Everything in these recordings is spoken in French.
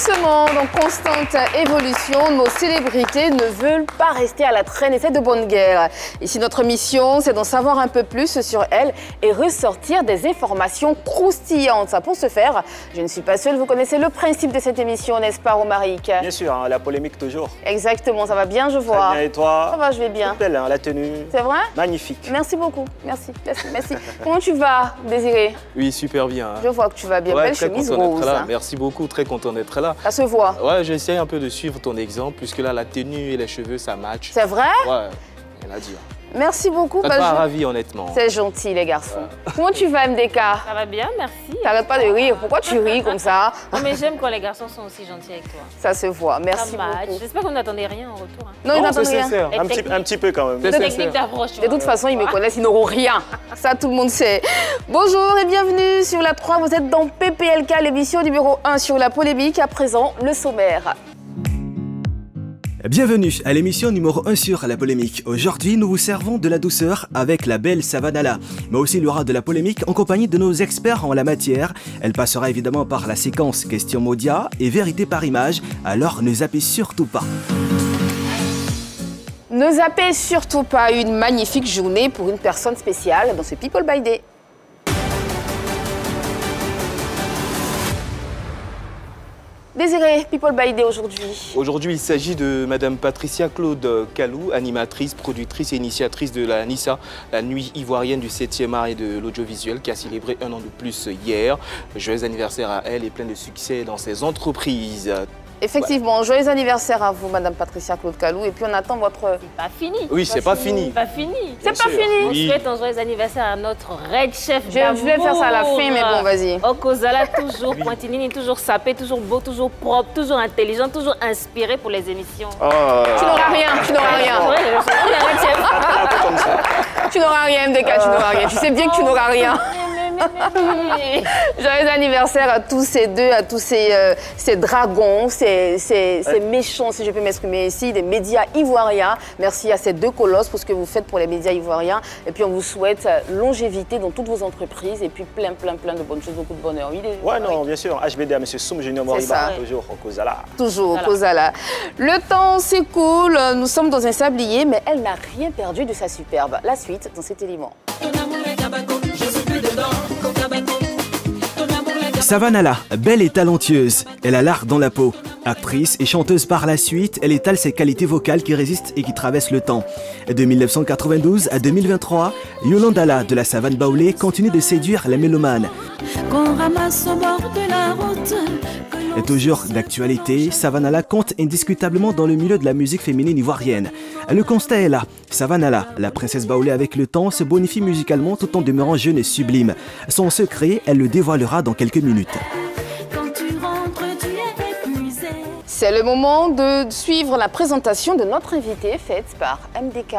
Dans ce monde en constante évolution, nos célébrités ne veulent pas rester à la traîne et c'est de bonne guerre. Ici, notre mission, c'est d'en savoir un peu plus sur elles et ressortir des informations croustillantes. Pour ce faire, je ne suis pas seule, vous connaissez le principe de cette émission, n'est-ce pas, Romaric? Bien sûr, hein, la polémique toujours. Exactement, ça va bien, je vois. Très bien, et toi? Ça va, je vais bien. Belle, hein, la tenue. C'est vrai? Magnifique. Merci beaucoup, merci, merci, merci. Comment tu vas, Désiré? Oui, super bien. Je vois que tu vas bien. Ouais, Belle très chemise rose. là. hein. Merci beaucoup, très content d'être là. Ça se voit. Ouais, j'essaie un peu de suivre ton exemple, puisque là, la tenue et les cheveux, ça match. C'est vrai? Ouais, rien à dire. Merci beaucoup. Ça te pas je- ravi, honnêtement. C'est gentil, les garçons. Comment tu vas, MDK Ça va bien, merci. T'arrêtes pas de rire. Pourquoi tu ris comme ça? Non, mais j'aime quand les garçons sont aussi gentils avec toi. Ça se voit. Merci beaucoup. J'espère qu'on n'attendait rien en retour. hein. Non, ils n'attendent rien. sincère. Un petit, technique. un petit peu quand même. Sincère. techniques d'approche. De toute façon, ils me connaissent, ils n'auront rien. Ça, tout le monde sait. Bonjour et bienvenue sur la 3. Vous êtes dans PPLK, l'émission numéro 1 sur la polémique. À présent, le sommaire. Bienvenue à l'émission numéro 1 sur la polémique. Aujourd'hui, nous vous servons de la douceur avec la belle Savanala. Mais aussi, il y aura de la polémique en compagnie de nos experts en la matière. Elle passera évidemment par la séquence questions Modia et vérité par image. Alors ne zappez surtout pas. Ne zappez surtout pas une magnifique journée pour une personne spéciale dans ce People by Day. Désiré, People by Day aujourd'hui. Aujourd'hui, il s'agit de Madame Patricia Claude Calou, animatrice, productrice et initiatrice de la NISA, la nuit ivoirienne du 7e art et de l'audiovisuel, qui a célébré un an de plus hier. Joyeux anniversaire à elle et plein de succès dans ses entreprises. Effectivement, joyeux anniversaire à vous, Madame Patricia Claude Calou. Et puis on attend votre. C'est pas fini. Oui, c'est pas fini. C'est pas fini. C'est pas sûr. fini. On Oui. souhaite un joyeux anniversaire à notre red chef Je, je vais faire ça à la fin, mais bon, vas-y. Okozala, toujours pointilini, toujours sapé, toujours beau, toujours propre, toujours intelligent, toujours inspiré pour les émissions. Oh, Tu n'auras rien, tu n'auras rien. Tu n'auras rien, MDK, tu n'auras rien. Tu sais bien que tu n'auras rien. Joyeux anniversaire à tous ces deux, à tous ces, euh, ces dragons, ces, ces- ces méchants, si je peux m'exprimer ici, des médias ivoiriens. Merci à ces deux colosses pour ce que vous faites pour les médias ivoiriens. Et puis on vous souhaite euh, longévité dans toutes vos entreprises et puis plein, plein, plein de bonnes choses, beaucoup de bonheur. Oui, non, bien sûr. HBD à M. Soum Junior Moriba, toujours au Kozala. Toujours, Voilà. Kozala. Le temps s'écoule, nous sommes dans un sablier, mais elle n'a rien perdu de sa superbe. La suite dans cet élément. Savanala, belle et talentueuse. Elle a l'art dans la peau. Actrice et chanteuse par la suite, elle étale ses qualités vocales qui résistent et qui traversent le temps. De 1992 à 2023, Yolandala de la Savane Baoulé continue de séduire les mélomanes. qu'on ramasse au bord de la route. Et toujours d'actualité, Savanala compte indiscutablement dans le milieu de la musique féminine ivoirienne. Le constat est là. Savanala, la princesse Baoulé avec le temps, se bonifie musicalement tout en demeurant jeune et sublime. Son secret, elle le dévoilera dans quelques minutes. C'est le moment de suivre la présentation de notre invité faite par MDK.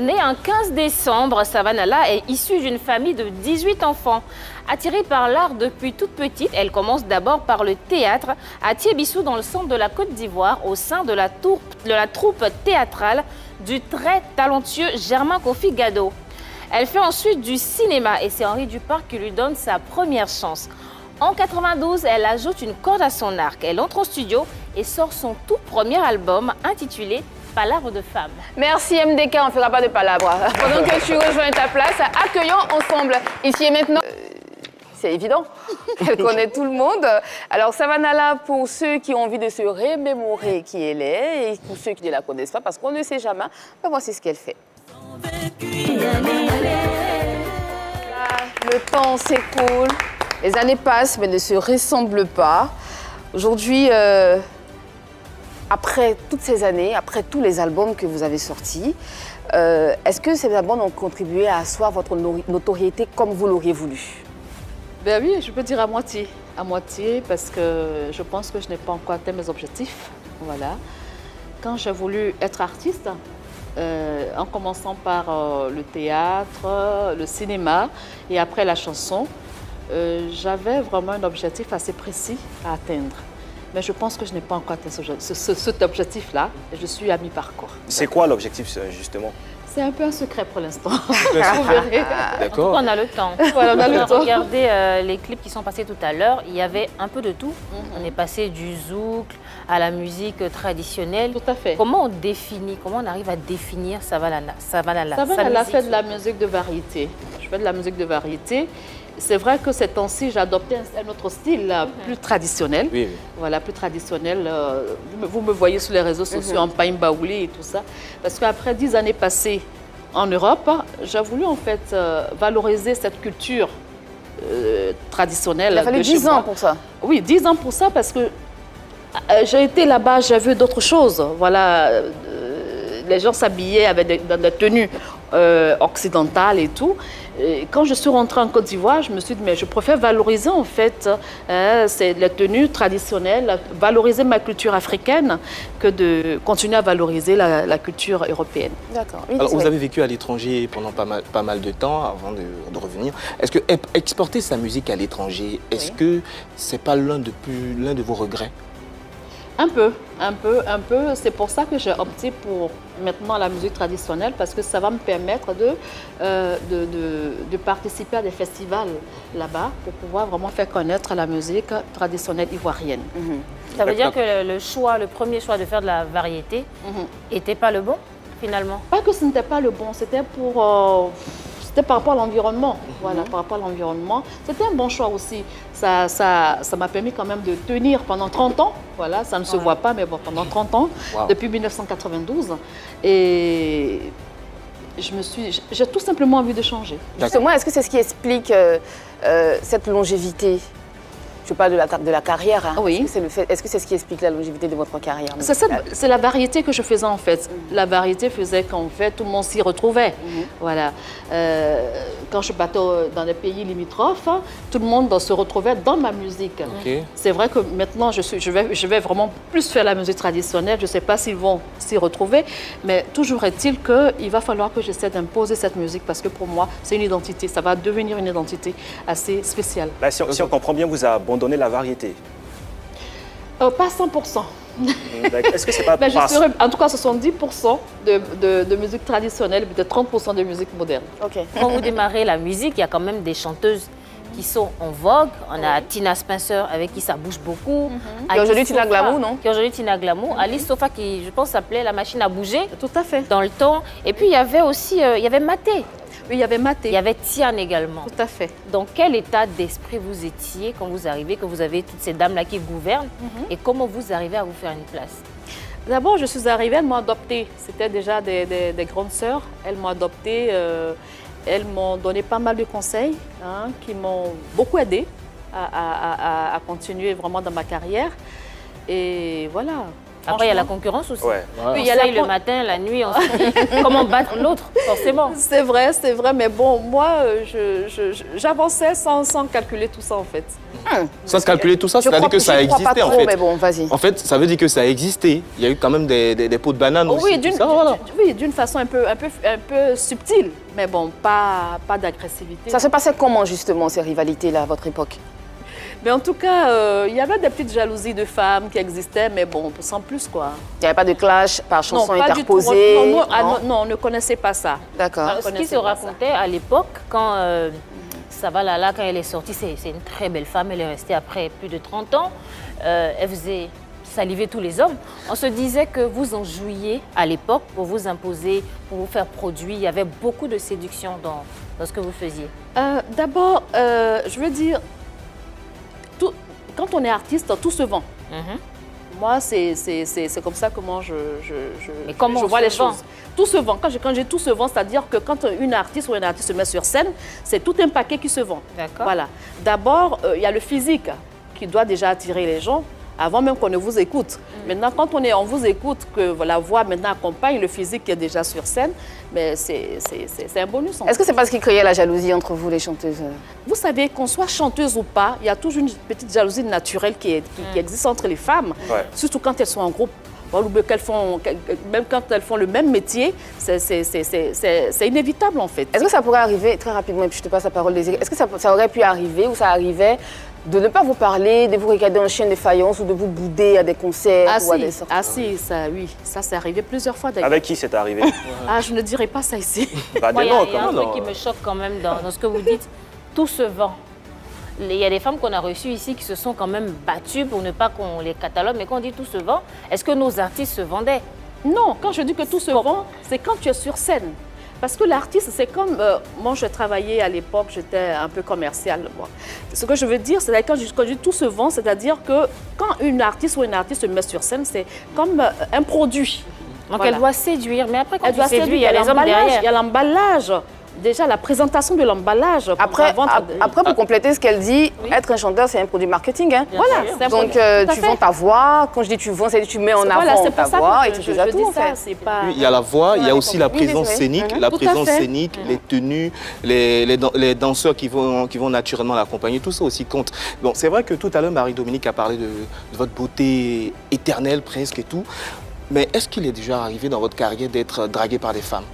Née un 15 décembre, Savanala est issue d'une famille de 18 enfants. Attirée par l'art depuis toute petite, elle commence d'abord par le théâtre à Thiébissou dans le centre de la Côte d'Ivoire au sein de la, troupe théâtrale du très talentueux Germain Kofi Gado. Elle fait ensuite du cinéma et c'est Henri Duparc qui lui donne sa première chance. En 92, elle ajoute une corde à son arc. Elle entre en studio et sort son tout premier album intitulé Palabre de femme. Merci MDK, on ne fera pas de palabres. Pendant que tu rejoins ta place, accueillons ensemble, ici et maintenant. Euh, C'est évident, elle connaît tout le monde. Alors Savanala, pour ceux qui ont envie de se remémorer qui elle est, et pour ceux qui ne la connaissent pas, parce qu'on ne sait jamais, ben voici ce qu'elle fait. Le temps s'écoule, les années passent mais ne se ressemblent pas. Aujourd'hui, euh, après toutes ces années, après tous les albums que vous avez sortis, euh, est-ce que ces albums ont contribué à asseoir votre no- notoriété comme vous l'auriez voulu? Ben oui, je peux dire à moitié. À moitié parce que je pense que je n'ai pas encore atteint mes objectifs. Voilà. Quand j'ai voulu être artiste, euh, en commençant par le théâtre, le cinéma et après la chanson, euh, j'avais vraiment un objectif assez précis à atteindre. Mais je pense que je n'ai pas encore atteint ce- ce- ce- cet objectif-là je suis à mi-parcours. C'est quoi l'objectif, euh, justement? C'est un peu un secret pour l'instant. Vous verrez. D'accord. On a le temps. Voilà, on a le temps. Regardez euh, les clips qui sont passés tout à l'heure. Il y avait un peu de tout. Mhm. On est passé du zouk à la musique traditionnelle. Tout à fait. Comment on définit, comment on arrive à définir Savanala Savanala Ça va, sa elle a musique? fait de la musique de variété. Je fais de la musique de variété. C'est vrai que ces temps-ci, j'ai adopté un, un autre style là, plus traditionnel. Oui, oui. Voilà, plus traditionnel. euh, vous, me, voyez sur les réseaux sociaux en pain baoulé et tout ça. Parce qu'après dix années passées en Europe, j'ai voulu en fait euh, valoriser cette culture euh, traditionnelle. Il a fallu de chez 10 ans pour ça. Oui, 10 ans pour ça parce que euh, j'ai été là-bas, j'ai vu d'autres choses. Voilà, euh, les gens s'habillaient avec des, dans des tenues euh, occidentales et tout. Et quand je suis rentrée en Côte d'Ivoire, je me suis dit, mais je préfère valoriser en fait euh, c'est les tenues traditionnelles, valoriser ma culture africaine que de continuer à valoriser la, la culture européenne. D'accord. Oui, Alors, vous avez vécu à l'étranger pendant pas mal, pas mal de temps avant de, de revenir. Est-ce que exporter sa musique à l'étranger, est-ce que c'est pas l'un de, plus- l'un de vos regrets? Un peu, un peu, un peu. C'est pour ça que j'ai opté pour maintenant la musique traditionnelle parce que ça va me permettre de, euh, de, de- de participer à des festivals là-bas pour pouvoir vraiment faire connaître la musique traditionnelle ivoirienne. Ça veut dire que le, choix, le premier choix de faire de la variété, n'était pas le bon finalement? Pas que ce n'était pas le bon, c'était pour... euh, c'était par rapport à l'environnement. Voilà, par rapport à l'environnement. C'était un bon choix aussi. Ça ça, ça m'a permis quand même de tenir pendant 30 ans. Voilà, ça ne se voit pas, mais bon, pendant 30 ans, Wow. depuis 1992. Et je me suis... J'ai tout simplement envie de changer. Justement, est-ce que c'est ce qui explique euh, euh, cette longévité? Je parle de la, de la carrière. hein. Oui. Est-ce que c'est ce qui explique la longévité de votre carrière C'est la variété que je faisais en fait. La variété faisait qu'en fait tout le monde s'y retrouvait. Voilà. Euh, quand je battais dans les pays limitrophes, hein, tout le monde se retrouvait dans ma musique. C'est vrai que maintenant je, suis, je, vais, je vais vraiment plus faire la musique traditionnelle. Je ne sais pas s'ils vont s'y retrouver, mais toujours est-il qu'il va falloir que j'essaie d'imposer cette musique parce que pour moi c'est une identité. Ça va devenir une identité assez spéciale. Là, si, on- si on comprend bien, vous avez abandonné la variété. Euh, pas 100%. D'accord. Est-ce que c'est pas Ben, je par- serais en tout cas 70% de, de, de musique traditionnelle et peut-être 30% de musique moderne. Ok. Quand vous démarrez la musique, il y a quand même des chanteuses qui sont en vogue. On a Tina Spencer avec qui ça bouge beaucoup. Qui aujourd'hui Tina Glamour, non Qui aujourd'hui Tina Glamour. Alice Sofa qui, je pense, s'appelait La machine à bouger Tout à fait. dans le temps. Et puis il y avait aussi, euh, il y avait Maté. Oui, il y avait Maté. Il y avait Tian également. Tout à fait. Dans quel état d'esprit vous étiez quand vous arrivez, que vous avez toutes ces dames-là qui gouvernent et comment vous arrivez à vous faire une place? D'abord, je suis arrivée, elles m'ont adoptée. C'était déjà des, des- des grandes sœurs. Elles m'ont adoptée. euh, elles m'ont donné pas mal de conseils hein, qui m'ont beaucoup aidée à, à- à- à continuer vraiment dans ma carrière. Et voilà. Après, il y a la concurrence aussi. Ouais. Oui, il il y a la le matin, la nuit, on comment battre l'autre, forcément. C'est vrai, c'est vrai, mais bon, moi, euh, je- je- je- j'avançais sans, sans calculer tout ça en fait. Sans calculer tout ça, c'est-à-dire que ça existé en fait. mais bon, vas-y. En fait, ça veut dire que ça a existé. Il y a eu quand même des, des- des pots de banane aussi. oui, tout d'une ça, voilà. oui, d'une façon un peu, un, peu, un peu subtile, mais bon, pas, pas d'agressivité. Ça se passait comment justement ces rivalités-là à votre époque? Mais en tout cas, euh, il y avait des petites jalousies de femmes qui existaient, mais bon, sans plus quoi. Il n'y avait pas de clash par chanson non, pas du tout. interposée Non, non, ah, non on ne connaissait pas ça. D'accord. Ce qui se ça. racontait à l'époque, quand euh, Savalala, quand elle est sortie, c'est c'est une très belle femme, elle est restée après plus de 30 ans. Euh, elle faisait saliver tous les hommes. On se disait que vous en jouiez à l'époque pour vous imposer, pour vous faire produire. Il y avait beaucoup de séduction dans, dans ce que vous faisiez. Euh, D'abord, euh, je veux dire, tout- quand on est artiste, tout se vend. Mhm. Moi, c'est comme ça que moi je, je, je, comment je vois les vend choses. Tout se vend. Quand dis tout se vend, c'est-à-dire que quand une artiste ou un artiste se met sur scène, c'est tout un paquet qui se vend. D'accord. Voilà. D'abord, euh, il y a le physique qui doit déjà attirer les gens avant même qu'on ne vous écoute. Maintenant, quand on, est, on vous écoute, que la voix maintenant accompagne le physique qui est déjà sur scène, mais c'est c'est- c'est- c'est un bonus. Est-ce que c'est parce qu'il créait la jalousie entre vous, les chanteuses? Vous savez, qu'on soit chanteuse ou pas, il y a toujours une petite jalousie naturelle qui, est- qui- qui existe entre les femmes, Ouais. surtout quand elles sont en groupe. Qu'elles font, même quand elles font le même métier, c'est- inévitable en fait. Est-ce que ça pourrait arriver, très rapidement, et puis je te passe la parole, Désiré, est-ce que ça, ça aurait pu arriver ou ça arrivait de ne pas vous parler, de vous regarder en chien de faïence ou de vous bouder à des concerts Ah ou à si, des sorties? Ah si, ça, oui, ça c'est arrivé plusieurs fois d'ailleurs. Avec qui c'est arrivé? Ah, je ne dirais pas ça ici. Bah, Moi, des il y a, noms, y a un truc qui me choque quand même dans, dans ce que vous dites. Tout se vend. Il y a des femmes qu'on a reçues ici qui se sont quand même battues pour ne pas qu'on les catalogue, mais quand on dit tout se vend, est-ce que nos artistes se vendaient? Non, quand je dis que tout se vend, c'est quand tu es sur scène. Parce que l'artiste, c'est comme... euh, moi, je travaillais à l'époque, j'étais un peu commercial. moi. Ce que je veux dire, c'est que quand je, quand je dis tout se vend, c'est-à-dire que quand une artiste ou un artiste se met sur scène, c'est comme euh, un produit. Donc Voilà. elle doit séduire, mais après quand Elle tu doit séduis, séduire, il y a les hommes l'emballage, derrière. Il y a l'emballage. Déjà, la présentation de l'emballage. pour Après, après, pour compléter ce qu'elle dit, être un chanteur, c'est un produit marketing. hein. Voilà, Donc, euh, tu fait. vends ta voix. Quand je dis tu vends, c'est que tu mets en Voilà, avant c'est ta voix et tu fais tout, en fait. Pas... Oui, il y a la voix, il y a aussi la présence scénique, Mhm. la présence scénique, les tenues, les, les, les danseurs qui vont, qui vont naturellement l'accompagner, tout ça aussi compte. Bon, c'est vrai que tout à l'heure, Marie-Dominique a parlé de, de votre beauté éternelle presque et tout. Mais est-ce qu'il est déjà arrivé dans votre carrière d'être dragué par des femmes?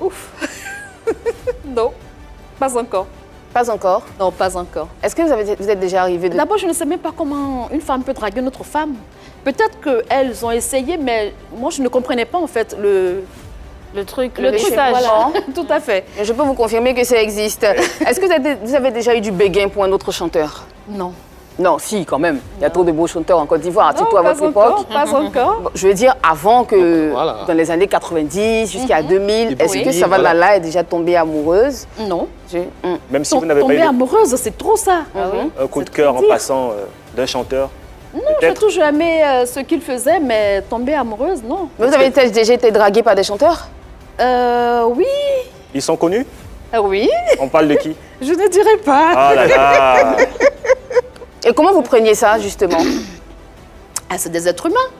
Ouf. non, pas encore. Pas encore. Non, pas encore. Est-ce que vous, avez, vous êtes déjà arrivé de... D'abord, je ne sais même pas comment une femme peut draguer une autre femme. Peut-être qu'elles ont essayé, mais moi, je ne comprenais pas en fait le, Le truc, Le le truc, déchirement. voilà. Tout à fait. Mais Je peux vous confirmer que ça existe. Est-ce que vous avez, vous avez déjà eu du béguin pour un autre chanteur? Non. Non, si, quand même. Il y a trop de beaux chanteurs en Côte d'Ivoire. Non, Tito à pas votre encore, époque. pas encore. Bon, je veux dire, avant que, Voilà. dans les années 90 jusqu'à 2000, Et est-ce oui. que Savannah voilà. là est déjà tombée amoureuse? Non. Je- hum. Même si Tom- vous n'avez pas eu amoureuse, c'est trop ça. un coup de cœur en dire. passant euh, d'un chanteur Non, j'ai Peut-être. toujours aimé euh, ce qu'il faisait, mais tomber amoureuse, non. Mais vous avez déjà été draguée par des chanteurs? Euh, oui. Ils sont connus? Euh, Oui. On parle de qui? Je ne dirais pas. Ah là là Et comment vous preniez ça, justement Ah, c'est des êtres humains.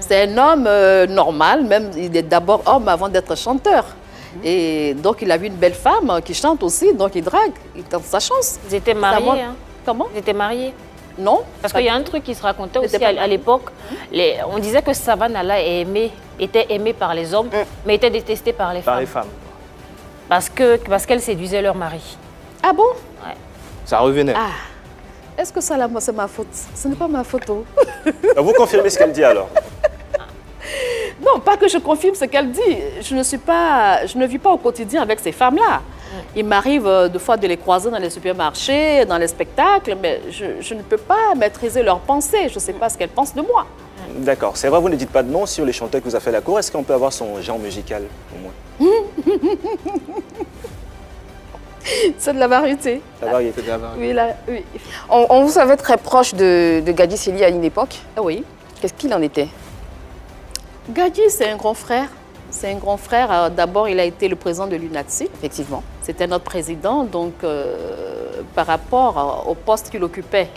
C'est un homme euh, normal, même il est d'abord homme avant d'être chanteur. Et donc il a vu une belle femme euh, qui chante aussi, donc il drague, il tente sa chance. Ils étaient mariés. hein. Comment Ils étaient mariés. Non Parce qu'il y a un truc qui se racontait aussi pas à, l'époque. les- On disait que Savannah est aimée, était aimée par les hommes, mais était détestée par les Par femmes. les femmes. Parce que parce qu'elle séduisait leur mari. Ah bon? Ça revenait. Ah. Est-ce que ça là, moi, c'est ma faute? Ce n'est pas ma oh. Bah, Vous confirmez ce qu'elle dit alors? Non, pas que je confirme ce qu'elle dit. Je ne suis pas, je ne vis pas au quotidien avec ces femmes-là. Il m'arrive euh, de fois de les croiser dans les supermarchés, dans les spectacles, mais je, je ne peux pas maîtriser leurs pensées. Je ne sais pas ce qu'elles pensent de moi. D'accord. C'est vrai, vous ne dites pas de nom sur les chanteurs que vous a fait la cour. Est-ce qu'on peut avoir son genre musical au moins? C'est de la variété. La variété. De la variété. Oui, là, oui. on, on vous savait très proche de, de Gadi Seli à une époque. Ah oui. Qu'est-ce qu'il en était? Gadi, c'est un grand frère. C'est un grand frère. Euh, D'abord, il a été le président de l'UNATSI. Effectivement. C'était notre président, donc euh, par rapport euh, au poste qu'il occupait,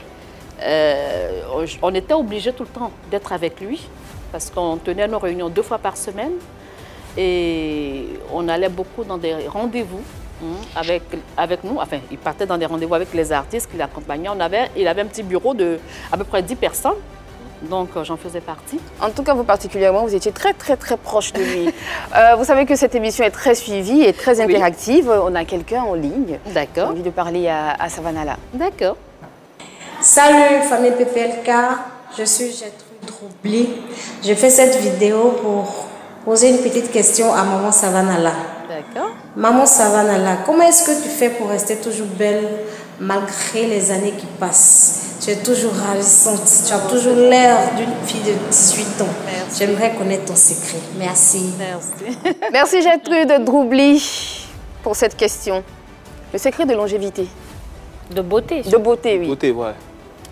euh, on était obligé tout le temps d'être avec lui parce qu'on tenait nos réunions deux fois par semaine et on allait beaucoup dans des rendez-vous avec, avec nous. Enfin, il partait dans des rendez-vous avec les artistes qui l'accompagnaient. On avait, il avait un petit bureau de à peu près 10 personnes, donc euh, j'en faisais partie. En tout cas, vous particulièrement, vous étiez très, très, très proche de lui. Euh, vous savez que cette émission est très suivie et très Oui. interactive. On a quelqu'un en ligne. J'ai D'accord, envie de parler à, là. d'accord. Salut famille PPLK, je suis Gertrude Roubli. Je fais cette vidéo pour poser une petite question à maman Savanala. D'accord. Maman Savanala, comment est-ce que tu fais pour rester toujours belle malgré les années qui passent? Tu es toujours ravissante, tu as toujours l'air d'une fille de 18 ans. J'aimerais connaître ton secret. Merci. Merci. Merci Gertrude Droubli pour cette question. Le secret de longévité, De beauté. de beauté, oui. Côté, ouais.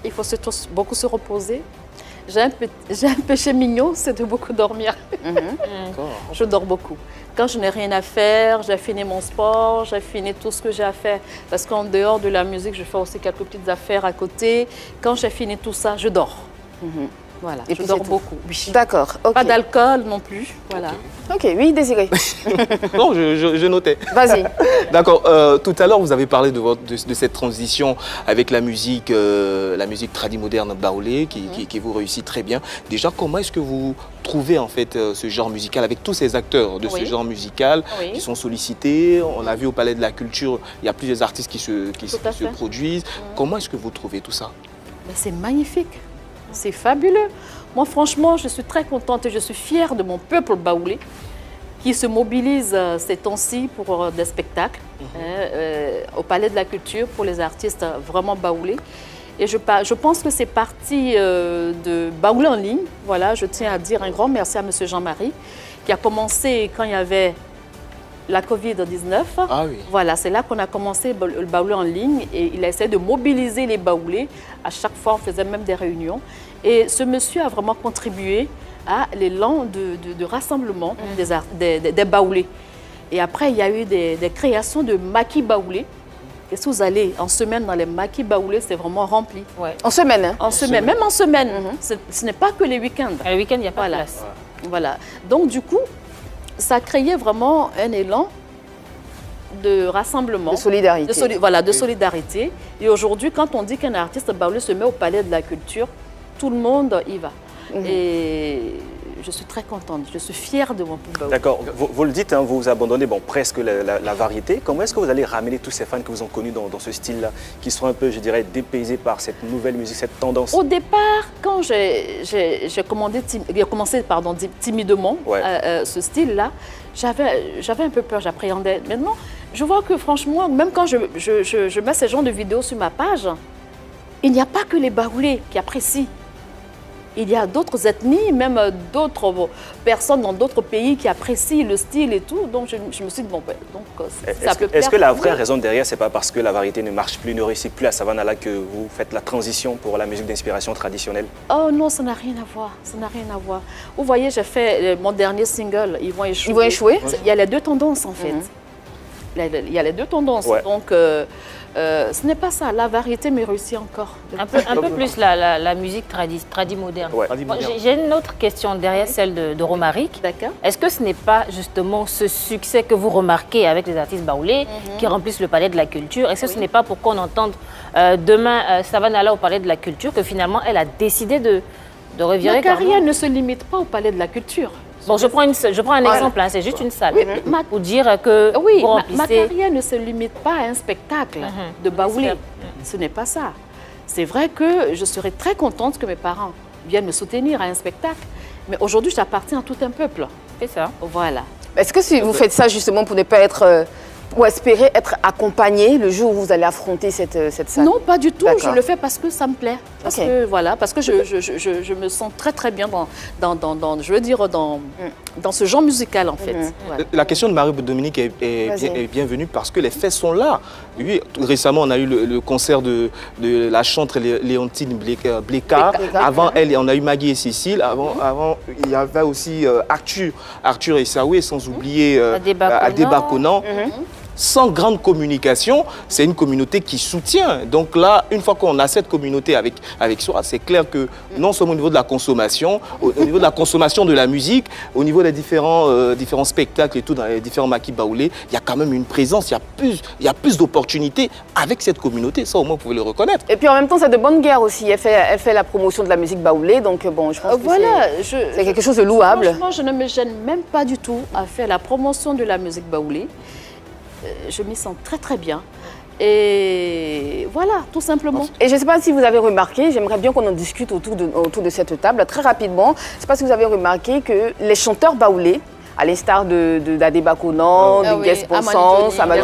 Il faut surtout beaucoup se reposer. J'ai un, péché mignon, c'est de beaucoup dormir. D'accord. Je dors beaucoup. Quand je n'ai rien à faire, j'ai fini mon sport, j'ai fini tout ce que j'ai à faire. Parce qu'en dehors de la musique, je fais aussi quelques petites affaires à côté. Quand j'ai fini tout ça, je dors. Voilà, Et je puis dors beaucoup. Oui. D'accord, ok. Pas d'alcool non plus. Voilà. Ok, oui, Désiré. Non, je, je- je notais. Vas-y. D'accord. euh, tout à l'heure, vous avez parlé de, votre- de, de cette transition avec la musique, euh, la musique tradie moderne baoulé, qui, qui, qui vous réussit très bien. Déjà, comment est-ce que vous trouvez en fait euh, ce genre musical avec tous ces acteurs de ce genre musical Oui. qui sont sollicités? On a vu au Palais de la Culture, il y a plusieurs artistes qui se, qui se- produisent. Comment est-ce que vous trouvez tout ça? Mais c'est magnifique. C'est fabuleux. Moi, franchement, je suis très contente et je suis fière de mon peuple baoulé qui se mobilise euh, ces temps-ci pour euh, des spectacles hein, euh, au Palais de la Culture pour les artistes vraiment baoulés. Et je, je pense que c'est parti de Baoulé en ligne. Voilà, je tiens à dire un grand merci à M. Jean-Marie qui a commencé quand il y avait la Covid-19. Ah oui. Voilà, c'est là qu'on a commencé le baoulé en ligne et il a essayé de mobiliser les baoulés. À chaque fois, on faisait même des réunions. Et ce monsieur a vraiment contribué à l'élan de, de- de rassemblement des, ar- des, des- des baoulés. Et après, il y a eu des, des créations de maquis baoulés. Et si vous allez en semaine dans les maquis baoulés, c'est vraiment rempli. En semaine, hein En semaine, même en semaine. Ce, ce n'est pas que les week-ends. Le week-end, il n'y a pas Voilà. de place. Voilà. Donc, du coup, ça créait vraiment un élan de rassemblement. De solidarité. De soli- voilà, de solidarité. Et aujourd'hui, quand on dit qu'un artiste baoulé se met au palais de la culture, tout le monde y va. Mhm. Et je suis très contente. Je suis fière de mon baoulé. D'accord, vous, vous le dites, hein, vous abandonnez bon, presque la, la- la variété. Comment est-ce que vous allez ramener tous ces fans que vous ont connus dans, dans ce style-là, qui sont un peu, je dirais, dépaysés par cette nouvelle musique, cette tendance? Au départ, quand j'ai commencé pardon, ti- timidement Ouais. euh, euh, ce style-là, j'avais j'avais un peu peur, j'appréhendais. Maintenant, je vois que franchement, même quand je, je- je- je mets ce genre de vidéos sur ma page, il n'y a pas que les baoulés qui apprécient. Il y a d'autres ethnies, même euh, d'autres personnes dans d'autres pays qui apprécient le style et tout. Donc je, je me suis dit, bon, ben, donc euh, ça peut que, est-ce que la vraie raison derrière, c'est pas parce que la variété ne marche plus, ne réussit plus à Savannah que vous faites la transition pour la musique d'inspiration traditionnelle? Oh non, ça n'a rien à voir. Ça n'a rien à voir. Vous voyez, j'ai fait euh, mon dernier single, Ils vont échouer. Ils vont échouer? Il y a les deux tendances en fait. Il y a- Il y a les deux tendances. Ouais. Donc, euh, euh, ce n'est pas ça. La variété me réussit encore. Un peu, un peu plus la, la- la musique tradi, tradi moderne. Ouais. Tradi Bon, moderne. J'ai une autre question derrière celle de, de Romaric. D'accord Est-ce que ce n'est pas justement ce succès que vous remarquez avec les artistes baoulés qui remplissent le palais de la culture? Est-ce que ce n'est pas pour qu'on entende euh, demain euh, Savannah au palais de la culture que finalement elle a décidé de, de revirer Ma carrière ne se limite pas au palais de la culture. Bon, je prends, une, je prends un Voilà. exemple, hein, c'est juste une salle. ma- Pour dire que Oui, ma, carrière ne se limite pas à un spectacle Mhm. de baoulé. Ce n'est pas ça. C'est vrai que je serais très contente que mes parents viennent me soutenir à un spectacle. Mais aujourd'hui, j'appartiens à tout un peuple. C'est ça. Voilà. Est-ce que si vous faites ça justement pour ne pas être. Euh, pour espérer être accompagné le jour où vous allez affronter cette, euh, cette salle? Non, pas du tout. Je le fais parce que ça me plaît. Parce que voilà, parce que je, je, je- je- me sens très très bien dans, dans, dans, dans- je veux dire dans, dans ce genre musical en fait. Voilà. La question de Marie-Dominique est, est Vas-y. bien- est bienvenue parce que les faits sont là. Oui, récemment, on a eu le, le concert de, de la chanteuse Lé- Léontine Blé- euh, Blécard. Avant elle, on a eu Maggie et Cécile. Avant, avant il y avait aussi euh, Arthur, Arthur et Saoué, sans oublier euh, Adeba Conan. Sans grande communication, c'est une communauté qui soutient. Donc là, une fois qu'on a cette communauté avec, avec soi, c'est clair que non seulement au niveau de la consommation, au, au niveau de la consommation de la musique, au niveau des différents, euh, différents spectacles et tout, dans les différents maquis baoulés, il y a quand même une présence, il y a plus, il y a plus d'opportunités avec cette communauté. Ça, au moins, vous pouvez le reconnaître. Et puis en même temps, c'est de bonne guerre aussi. Elle fait, elle fait la promotion de la musique baoulée, donc euh, bon, je pense Euh, que voilà, c'est quelque chose de louable. Franchement, je ne me gêne même pas du tout à faire la promotion de la musique baoulée. Je m'y sens très très bien. Et voilà, tout simplement. Et je ne sais pas si vous avez remarqué, j'aimerais bien qu'on en discute autour de, autour de cette table très rapidement. Je ne sais pas si vous avez remarqué que les chanteurs baoulés, à l'instar de, de d'Adeba Conan, Ah de oui, Guest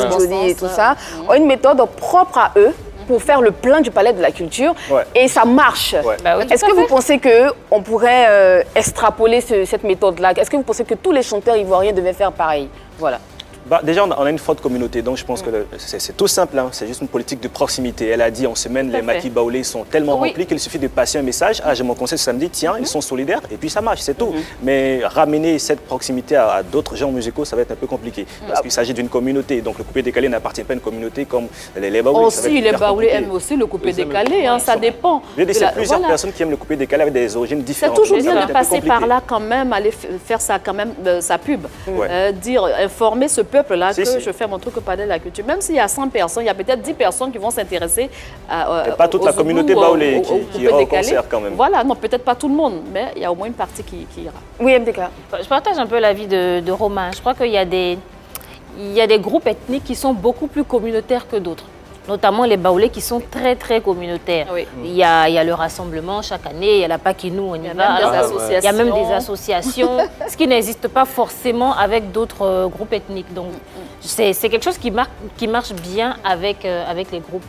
Guest Johnny et tout ça, ont une méthode propre à eux pour faire le plein du palais de la culture. Ouais. Et ça marche. Ouais. Bah oui, Est-ce que vous pensez qu'on pourrait euh, extrapoler ce- cette méthode-là? Est-ce que vous pensez que tous les chanteurs ivoiriens devaient faire pareil? Voilà. Bah, déjà, on a, on a une forte communauté, donc je pense que le- c'est c'est tout simple, hein, c'est juste une politique de proximité. Elle a dit en semaine, les maquis baoulés sont tellement Oui. remplis qu'il suffit de passer un message. Ah, j'ai mon conseil ce samedi, tiens, ils sont solidaires, et puis ça marche, c'est tout. Mais ramener cette proximité à, à d'autres genres musicaux, ça va être un peu compliqué, parce qu'il s'agit d'une communauté. Donc le coupé décalé n'appartient pas à une communauté comme les, les baoulés. Aussi, les baoulés aiment aussi le coupé décalé, hein, ça dépend. Je de c'est plusieurs voilà. personnes qui aiment le coupé décalé avec des origines C'est différentes. toujours Ça va bien de passer par là quand même, aller faire ça quand même, euh, sa pub. Euh, dire, informer ce peuple-là Si, que si. je fais mon truc au palais de la culture. Même s'il y a 100 personnes, il y a peut-être 10 personnes qui vont s'intéresser à. Et pas toute la communauté baoulé aux- qui- ira au concert quand même. Voilà, non, peut-être pas tout le monde, mais il y a au moins une partie qui, qui ira. Oui, MDK. Je partage un peu l'avis de, de Romain. Je crois qu'il y, a des- il y a des groupes ethniques qui sont beaucoup plus communautaires que d'autres. Notamment les Baoulés qui sont très très communautaires. Oui. Il, y a, il y a le rassemblement chaque année, il y a la Paquinou, on y, Il y a va. même des associations. il y a même des associations, ce qui n'existe pas forcément avec d'autres euh, groupes ethniques. Donc c'est c'est quelque chose qui, qui marche bien avec, euh, avec les groupes,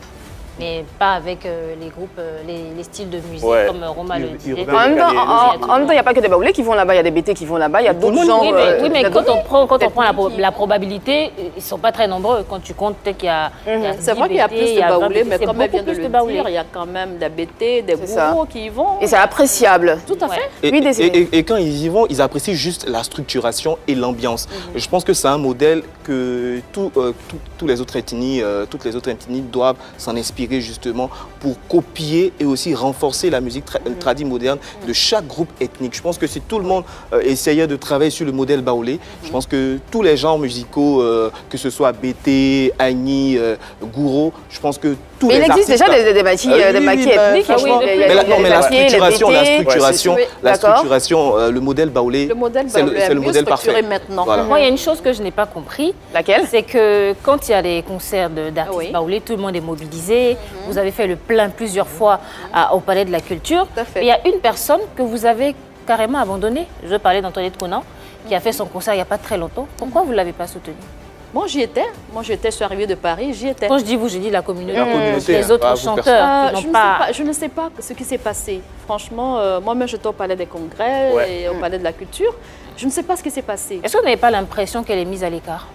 mais pas avec euh, les groupes, euh, les, les styles de musique Ouais. comme euh, Romain le disait. En même temps, il n'y a pas que des baoulés qui vont là-bas, il y a des BT qui vont là-bas, il y a d'autres gens. Oui, mais, euh, oui, mais quand on prend, quand on prend la, probabilité, ils ne sont pas très nombreux. Quand tu comptes, peut-être qu'il y a. C'est 10 vrai qu'il y a plus de y a 20 baoulés, mais comme elle vient de le baoulés. dire, il y a quand même des BT, des gourous qui y vont. Et c'est appréciable. Tout à fait. Et, Oui, et- Désiré. et- et quand ils y vont, ils apprécient juste la structuration et l'ambiance. Mhm. Je pense que c'est un modèle que euh, tous les autres ethnies, euh, toutes les autres ethnies doivent s'en inspirer justement pour copier et aussi renforcer la musique tra- Mhm. tradie moderne de chaque groupe ethnique. Je pense que si tout le monde euh, essayait de travailler sur le modèle baoulé, je pense que tous les genres musicaux, euh, que ce soit BT, Agni, euh, Gouro, je pense que tous Mais les il existe artistes- déjà des, des maquis, Ah euh, des maquis bah, ethniques. a mais la, des non, mais la structuration, la structuration, la structuration, euh, le modèle baoulé, Le modèle c'est le, modèle structuré parfait. maintenant. Moi, il y a une chose que je n'ai pas compris. Laquelle? C'est que quand il y a les concerts de- d'artistes baoulés, tout le monde est mobilisé. Vous avez fait le plein plusieurs fois au Palais de la Culture. Tout à fait. Mais il y a une personne que vous avez carrément abandonnée. Je parlais d'Antoinette Conan, qui a fait son concert il n'y a pas très longtemps. Pourquoi vous ne l'avez pas soutenue? Moi, j'y étais. Moi, j'étais, je suis arrivée de Paris, j'y étais. Quand je dis vous, je dis la communauté. La communauté, les hein, autres pas chanteurs Euh, je, ne pas... sais pas, je ne sais pas ce qui s'est passé. Franchement, euh, moi-même, j'étais au Palais des Congrès Ouais. et au Palais de la Culture. Je ne sais pas ce qui s'est passé. Est-ce que vous n'avez pas l'impression qu'elle est mise à l'écart?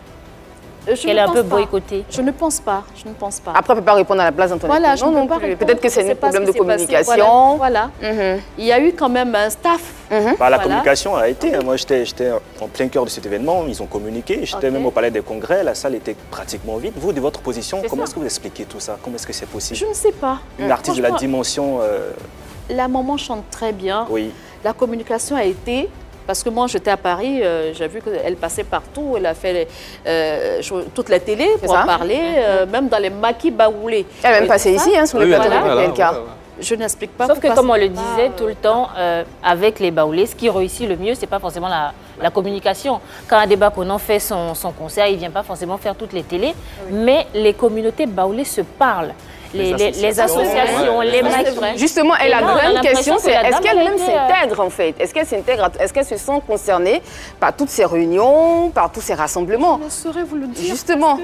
Je Qu'elle ne est un pense peu pas. boycottée Je ne pense pas. Je ne pense pas. Après, on ne peut pas répondre à la place d'Antoinette. voilà, je non, ne non peux pas plus. répondre. Peut-être que c'est un problème de passé. communication. Voilà. voilà. Mhm. Il y a eu quand même un staff. Bah, la Voilà. communication a été. hein. Moi, j'étais j'étais en plein cœur de cet événement. Ils ont communiqué. J'étais même au palais des congrès. La salle était pratiquement vide. Vous, de votre position, C'est comment ça. est-ce que vous expliquez tout ça? Comment est-ce que c'est possible? Je ne sais pas. Une artiste de la dimension. euh, La maman chante très bien. oui. La communication a été. Parce que moi, j'étais à Paris, euh, j'ai vu qu'elle passait partout, elle a fait euh, toutes les télés pour en parler, euh, même dans les maquis baoulés. Elle est même ça, ici, hein, sur le Oui, plateau voilà. de voilà, PLK. voilà, voilà. Je n'explique pas. Sauf que comme on le disait tout le temps, euh, avec les baoulés, ce qui réussit le mieux, c'est pas forcément la, la communication. Quand un débat qu'on en fait son, son concert, il vient pas forcément faire toutes les télés, mais les communautés baoulées se parlent. Les, Les les- les associations, les maquis. Justement, et Et la grande question, que c'est est-ce dame, qu'elle elle même était, euh, s'intègre en fait? Est-ce qu'elle s'intègre? Est-ce qu'elle se sent concernée par toutes ces réunions, par tous ces rassemblements? Je ne saurais vous le dire. Justement.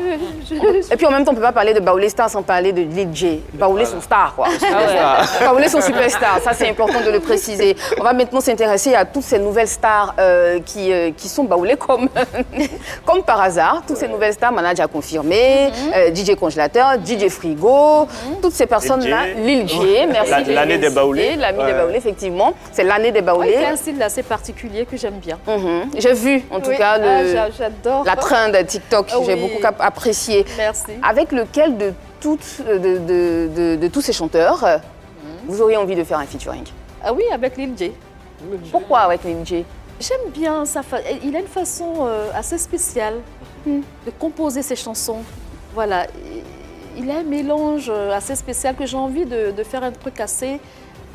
Et puis en même temps, on ne peut pas parler de Baoulé Star sans parler de Lil J. Baoulé sont stars, quoi. Ah Baoulé sont superstars, ça c'est important de le préciser. On va maintenant s'intéresser à toutes ces nouvelles stars euh, qui, euh, qui sont Baoulé comme, comme par hasard. Toutes ces nouvelles stars, Manaj a confirmé, euh, DJ Congélateur, DJ Frigo, toutes ces personnes-là. Lil J, merci. L'année des. Baoulés. L'année des Ouais. Baoulés, effectivement. C'est l'année des Ouais, Baoulés. c'est un style assez particulier que j'aime bien. Mhm. J'ai vu, en tout Oui. cas, Ah, le, j'adore. la trend de TikTok. Ah J'ai oui. beaucoup ap- apprécié. Merci. Avec lequel de, toutes, de, de- de- de tous ces chanteurs, euh, vous auriez envie de faire un featuring? Ah oui, avec Lil J. Pourquoi avec Lil J J'aime bien sa fa- Il a une façon euh, assez spéciale de composer ses chansons. Voilà. Il a un mélange euh, assez spécial que j'ai envie de, de faire un truc assez,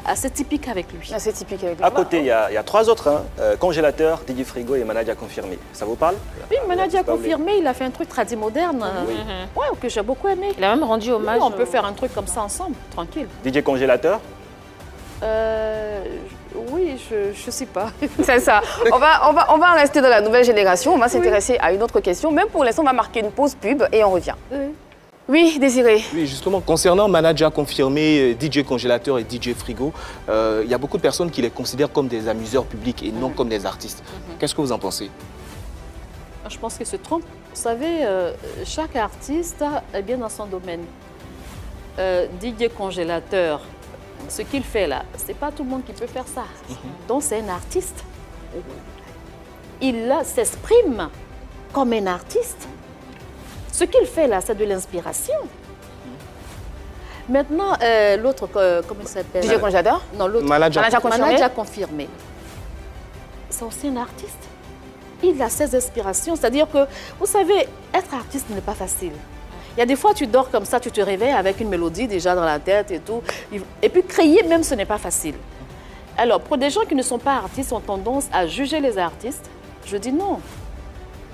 assez typique avec lui. C'est typique avec À côté, il y, a il y a trois autres hein. Euh, congélateur, Didi Frigo et Manadia confirmé. Ça vous parle? Oui, Manadi a C'est pas oublié. confirmé, il a fait un truc tradi moderne. Oui. Ouais, que j'ai beaucoup aimé. Il a même rendu hommage. on peut faire un truc comme ça ensemble, tranquille. DJ congélateur? Euh, oui, je ne sais pas. C'est ça. On va, on, va, on va rester dans la nouvelle génération. On va s'intéresser à une autre question. Même pour l'instant, on va marquer une pause pub et on revient. Oui. Oui, Désiré. Oui, justement, concernant Manager confirmé, euh, DJ congélateur et DJ frigo, euh, il y a beaucoup de personnes qui les considèrent comme des amuseurs publics et non comme des artistes. Qu'est-ce que vous en pensez? Je pense qu'il se trompe. Vous savez, euh, chaque artiste est bien dans son domaine. Euh, DJ congélateur, ce qu'il fait là, c'est pas tout le monde qui peut faire ça. Donc c'est un artiste. Il s'exprime comme un artiste. Ce qu'il fait là, c'est de l'inspiration. Maintenant, euh, l'autre, euh, comment il s'appelle? DJ Congélateur Non, l'autre. Manager. Manager confirmé. Manager confirmé. C'est aussi un artiste. il a ses inspirations. C'est-à-dire que, vous savez, être artiste n'est pas facile. Il y a des fois, tu dors comme ça, tu te réveilles avec une mélodie déjà dans la tête et tout. Et puis, créer même, ce n'est pas facile. Alors, pour des gens qui ne sont pas artistes, ont tendance à juger les artistes. Je dis non.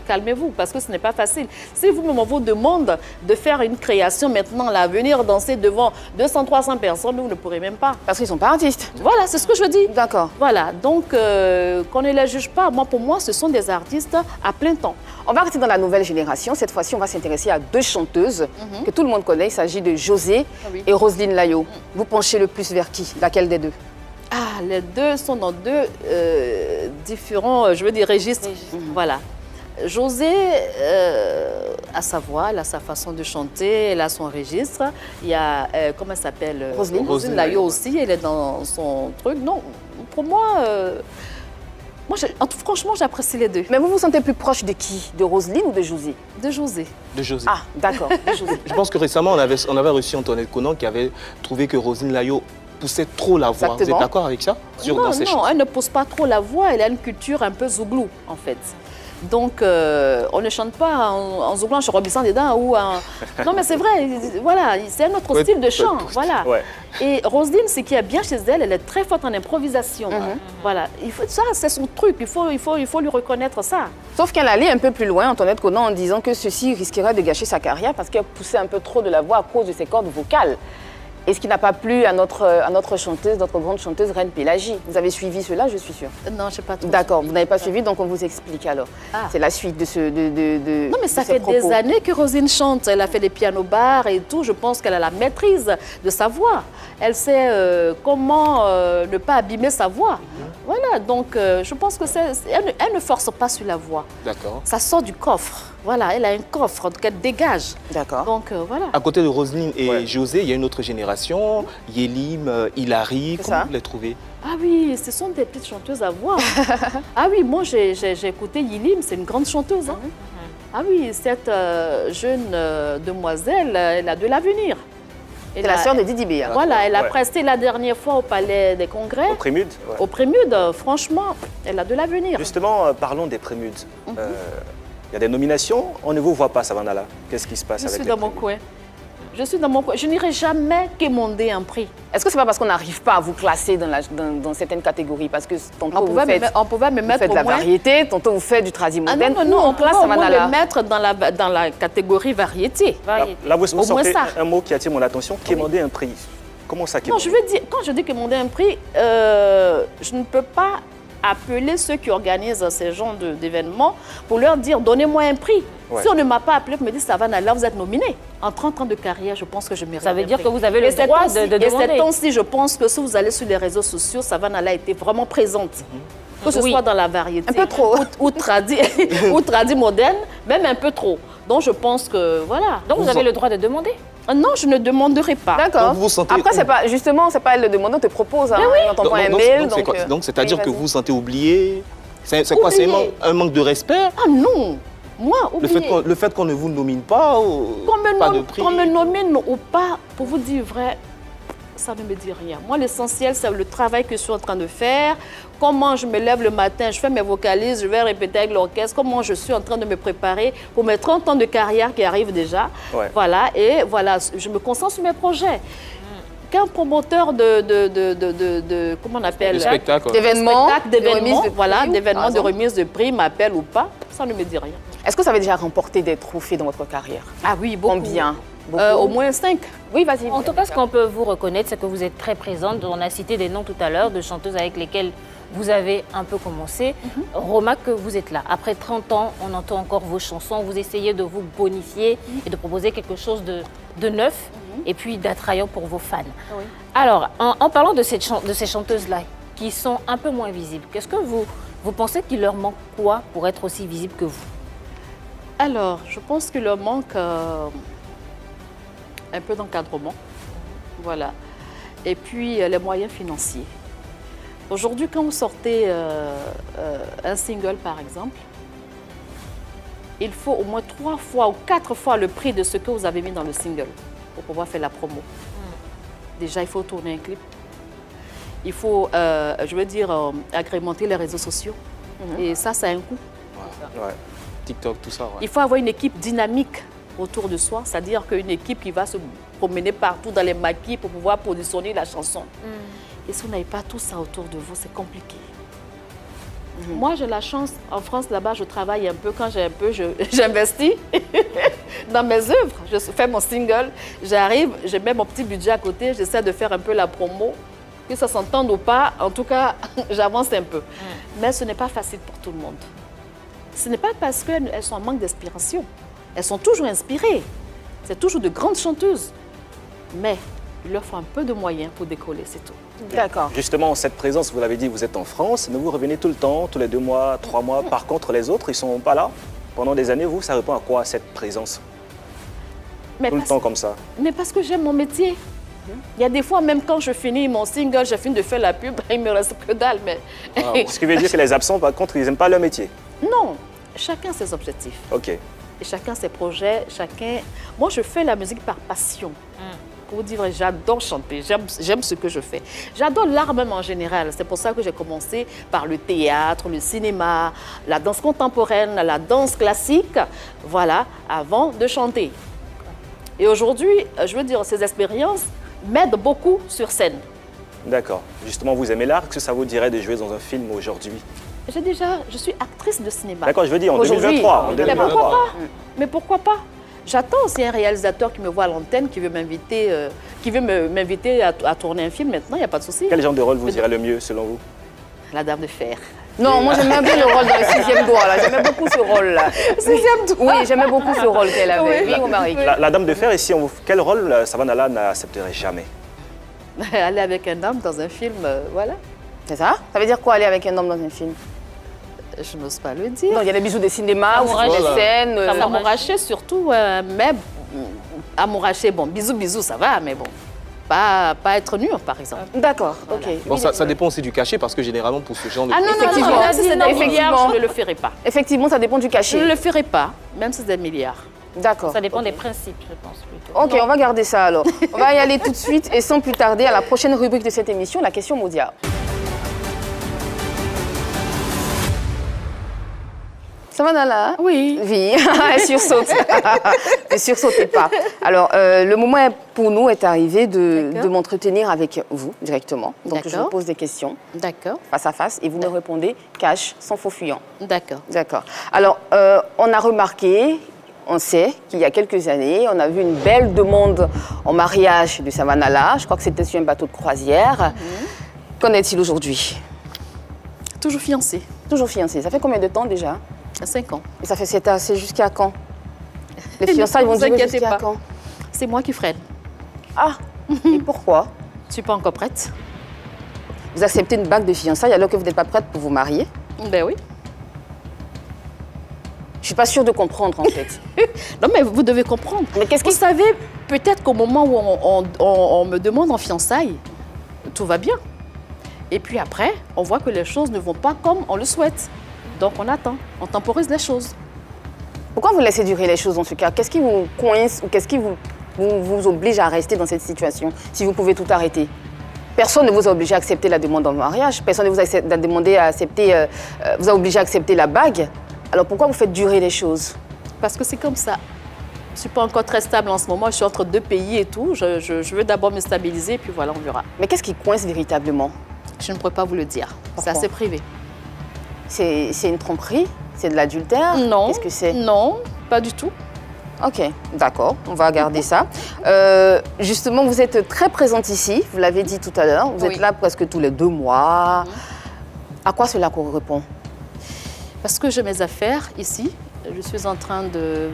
Calmez-vous, parce que ce n'est pas facile. Si vous-même, on vous demande de faire une création maintenant, là, venir danser devant 200, 300 personnes, vous ne pourrez même pas. Parce qu'ils ne sont pas artistes. Voilà, c'est ce que je dis. D'accord. Voilà, donc euh, qu'on ne les juge pas. Moi, pour moi, ce sont des artistes à plein temps. On va rester dans la nouvelle génération. Cette fois-ci, on va s'intéresser à deux chanteuses que tout le monde connaît. Il s'agit de José Ah oui. et Roselyne Layo. Vous penchez le plus vers qui? Laquelle des deux? Ah, les deux sont dans deux euh, différents, je veux dire, registres. Voilà. José euh, a sa voix, elle a sa façon de chanter, elle a son registre. Il y a, euh, comment elle s'appelle? Roselyne. Roselyne Layo aussi, elle est dans son truc. Non, pour moi, euh, moi j'ai- en tout- franchement, j'apprécie les deux. Mais vous vous sentez plus proche de qui? De Roselyne ou de José? De José. De José. Ah, d'accord, de José. Je pense que récemment, on avait, on avait reçu Antoinette Conan qui avait trouvé que Rosine Layo poussait trop la voix. Vous Exactement. êtes d'accord avec ça? Sur- non, dans ses non, elle ne pose pas trop la voix, elle a une culture un peu zouglou, en fait. Donc, euh, on ne chante pas en, en zouglant chez Robinson dedans ou en... Non, mais c'est vrai, voilà, c'est un autre style de chant, voilà. Ouais. Et Roselyne, ce qui est bien chez elle, elle est très forte en improvisation. Voilà, il faut, ça, c'est son truc, il faut, il, faut, il faut lui reconnaître ça. Sauf qu'elle allait un peu plus loin, Antoinette Conan, en disant que ceci risquerait de gâcher sa carrière parce qu'elle poussait un peu trop de la voix à cause de ses cordes vocales. Et ce qui n'a pas plu à notre, à notre chanteuse, notre grande chanteuse, Reine Pélagie. Vous avez suivi cela, je suis sûre. Non, je sais pas tout. D'accord, vous n'avez pas suivi, donc on vous explique alors. Ah. C'est la suite de ce. De, de- de- Non, mais ça de fait propos. des années que Rosine chante. Elle a fait des pianos bars et tout. Je pense qu'elle a la maîtrise de sa voix. Elle sait euh, comment euh, ne pas abîmer sa voix. Voilà, donc euh, je pense que elle, ne- elle ne force pas sur la voix. D'accord. Ça sort du coffre. Voilà, elle a un coffre qu'elle dégage. D'accord. Donc euh, voilà. À côté de Roselyne et Ouais. José, il y a une autre génération, Yélim, euh, Hilary. C'est Comment ça. vous les trouvez Ah oui, ce sont des petites chanteuses à voix. ah oui, moi j'ai, écouté Yilim, c'est une grande chanteuse. hein. Ah oui, cette euh, jeune euh, demoiselle, euh, elle a de l'avenir. C'est la sœur de Didi Béa. Voilà, elle a Ouais. presté la dernière fois au Palais des Congrès. Au prémude ouais. Au Prémude, euh, franchement, elle a de l'avenir. Justement, euh, parlons des prémudes. Mhm. Euh, Il y a des nominations, on ne vous voit pas, Savannah, là. Qu'est-ce qui se passe Je avec suis les dans mon coin. Je suis dans mon coin. Je n'irai jamais quémander un prix. Est-ce que c'est pas parce qu'on n'arrive pas à vous classer dans, la- dans- dans certaines catégories? Parce que tantôt On vous me, faites, mettre- on pouvait me vous mettre faites de la moins... variété, tantôt vous faites du tradi Ah moderne. non, non, non, Où on classe au moins là mettre dans la, dans la catégorie variété. Là, Variété. là, vous, vous Au moins sortez ça. un mot qui attire mon attention, quémander un prix. Comment ça, Non, quémander? je veux dire, quand je dis quémander un prix, euh, je ne peux pas appeler ceux qui organisent ces genres d'événements pour leur dire donnez-moi un prix. Ouais. Si on ne m'a pas appelé pour me dire Savannah, là vous êtes nominé. En 30 ans de carrière, je pense que je mérite Ça veut un dire prix. que vous avez le Et droit de- de Et ces demander. temps-ci, je pense que si vous allez sur les réseaux sociaux, Savannah là a été vraiment présente. Que ce Oui. soit dans la variété. Un peu trop. Ou, ou tradi, ou tradi moderne, même un peu trop. Donc je pense que voilà. Donc vous Vous avez en- le droit de demander. Ah Non, je ne demanderai pas. D'accord. Vous vous sentez Après, c'est pas, justement, c'est pas elle le demande, on te propose. Hein, On t'envoie Donc, un mail. donc, c'est quoi Donc, c'est-à-dire oui, que vous vous sentez oublié? C'est quoi C'est un, manque- de respect? Ah non Moi, Le oubliez. fait qu'on le fait qu'on ne vous nomine pas ou Qu'on me, Pas nomme- de prix? qu'on me nomine ou pas, pour vous dire vrai, ça ne me dit rien. Moi, l'essentiel, c'est le travail que je suis en train de faire. Comment je me lève le matin, je fais mes vocalises, je vais répéter avec l'orchestre. Comment je suis en train de me préparer pour mes 30 ans de carrière qui arrivent déjà. Ouais. Voilà, et voilà, je me concentre sur mes projets. Qu'un promoteur de, de, de, de, de- de- comment on appelle Le spectacle. D'événements, d'événements, remise de voilà, prix, d'événements de remise de prix, m'appelle ou pas, ça ne me dit rien. Est-ce que ça avait déjà remporté des trophées dans votre carrière? Ah oui, beaucoup. Combien? Euh, Au moins 5. Oui, vas-y. En tout cas, ce qu'on peut vous reconnaître, c'est que vous êtes très présente. On a cité des noms tout à l'heure de chanteuses avec lesquelles vous avez un peu commencé. Remarque que vous êtes là. Après 30 ans, on entend encore vos chansons. Vous essayez de vous bonifier et de proposer quelque chose de, de neuf et puis d'attrayant pour vos fans. Alors, en, en parlant de, cette chan- de ces chanteuses-là qui sont un peu moins visibles, qu'est-ce que vous, vous pensez qu'il leur manque quoi pour être aussi visibles que vous? Alors, je pense qu'il leur manque euh, un peu d'encadrement. Voilà. Et puis, euh, les moyens financiers. Aujourd'hui, quand vous sortez euh, euh, un single, par exemple, il faut au moins trois fois ou quatre fois le prix de ce que vous avez mis dans le single pour pouvoir faire la promo. Déjà, il faut tourner un clip. Il faut, euh, je veux dire, euh, agrémenter les réseaux sociaux. Et ça, ça a un coût. Ouais. TikTok, tout ça. ouais. Il faut avoir une équipe dynamique autour de soi, c'est-à-dire qu'une équipe qui va se promener partout dans les maquis pour pouvoir positionner la chanson. Et si vous n'avez pas tout ça autour de vous, c'est compliqué. Moi, j'ai la chance, en France, là-bas, je travaille un peu. Quand j'ai un peu, j'investis dans mes œuvres. Je fais mon single, j'arrive, je mets mon petit budget à côté, j'essaie de faire un peu la promo. Que ça s'entende ou pas, en tout cas, j'avance un peu. Mais ce n'est pas facile pour tout le monde. Ce n'est pas parce qu'elles elles sont en manque d'inspiration. Elles sont toujours inspirées. C'est toujours de grandes chanteuses. Mais il leur faut un peu de moyens pour décoller, c'est tout. D'accord. Justement, cette présence, vous l'avez dit, vous êtes en France, mais vous revenez tout le temps, tous les deux mois, trois mois. Par contre, les autres, ils sont pas là pendant des années. Vous, ça répond à quoi cette présence Mais Tout le temps comme ça mais parce que j'aime mon métier. Il y a des fois, même quand je finis mon single, j'ai fini de faire la pub, il me reste que dalle. Mais Ah, Ce qui veut dire que les absents, par contre, ils n'aiment pas leur métier. non, chacun ses objectifs. Ok. Et chacun ses projets, chacun... Moi, je fais la musique par passion. Pour vous dire, j'adore chanter, j'aime j'aime ce que je fais. J'adore l'art même en général. C'est pour ça que j'ai commencé par le théâtre, le cinéma, la danse contemporaine, la danse classique, voilà, avant de chanter. Et aujourd'hui, je veux dire, ces expériences m'aident beaucoup sur scène. D'accord. Justement, vous aimez l'art. Que ça vous dirait de jouer dans un film aujourd'hui? J'ai déjà, je suis actrice de cinéma. D'accord, je veux dire en Aujourd'hui, 2023. en mais Mais 2023. pourquoi pas? Mais pourquoi pas? J'attends aussi un réalisateur qui me voit à l'antenne, qui veut m'inviter, euh, qui veut me- m'inviter à, à tourner un film maintenant, il n'y a pas de souci. Quel genre de rôle vous irait le mieux, selon vous? La dame de fer. Non, moi j'aimais bien le rôle dans le sixième doigt, là. J'aimais beaucoup ce rôle-là. Sixième doigt Oui, j'aimais beaucoup ce rôle qu'elle avait. Oui, Romaric. la, la Dame de Fer, ici, on vous... quel rôle euh, Savannah n'accepterait jamais? Aller avec un homme dans un film, euh, voilà. C'est ça? Ça veut dire quoi aller avec un homme dans un film? Je n'ose pas le dire. Non, il y a des bisous des cinémas, ou Amouraché. des scènes. euh, Amouraché surtout, euh, mais amouraché, bon, bisous, bisous, ça va, mais bon, pas, pas être nu, par exemple. D'accord, ok. Bon, ça, ça dépend aussi du cachet parce que généralement pour ce genre de Ah non, non, Effectivement. non, même si c'est des Effectivement. je ne le ferai pas. Effectivement, ça dépend du Je ne cachet. le ferai pas, même si c'est des milliards. D'accord. Ça dépend des principes, je pense plutôt. Ok, on va garder ça alors. On va y aller tout de suite et sans plus tarder à la prochaine rubrique de cette émission, la question Maudia. Ça va Nala Oui. Oui, elle sursaute. ne sursautez pas. Alors, euh, le moment pour nous est arrivé de, m'entretenir avec vous directement. Donc, je vous pose des questions D'accord, face à face et vous me répondez cash, sans faux fuyant. d'accord. D'accord. Alors, euh, on a remarqué, on sait qu'il y a quelques années, on a vu une belle demande en mariage de Savanala. Je crois que c'était sur un bateau de croisière. Qu'en est-il aujourd'hui? Toujours fiancé, Toujours fiancé. Ça fait combien de temps déjà? À 5 ans. Et ça fait c'est c'est jusqu'à quand? Les Ne fiançailles vont vous durer jusqu'à quand? C'est moi qui freine. Ah Et pourquoi? Je suis pas encore prête. Vous acceptez une bague de fiançailles alors que vous n'êtes pas prête pour vous marier? Ben oui. Je suis pas sûre de comprendre en fait. Non, mais vous devez comprendre. Mais qu'est-ce Vous qui savez, peut-être qu'au moment où on, on- on- on me demande en fiançailles, tout va bien. Et puis après, on voit que les choses ne vont pas comme on le souhaite. Donc on attend, on temporise les choses. Pourquoi vous laissez durer les choses en tout cas? Qu'est-ce qui vous coince ou qu'est-ce qui vous, vous, vous oblige à rester dans cette situation si vous pouvez tout arrêter? Personne ne vous a obligé à accepter la demande en mariage. Personne ne vous a demandé à accepter, euh, euh, vous a obligé à accepter la bague. Alors pourquoi vous faites durer les choses? Parce que c'est comme ça. Je ne suis pas encore très stable en ce moment, je suis entre deux pays et tout. Je, je- je veux d'abord me stabiliser, puis voilà, on verra. Mais qu'est-ce qui coince véritablement? Je ne pourrais pas vous le dire. C'est assez privé. C'est une tromperie? C'est de l'adultère? Non. Qu'est-ce que c'est? Non, pas du tout. Ok, d'accord, on va garder ça. Euh, justement, vous êtes très présente ici, vous l'avez dit tout à l'heure, vous Oui. êtes là presque tous les deux mois. À quoi cela correspond? Parce que j'ai mes affaires ici. Je suis en train de,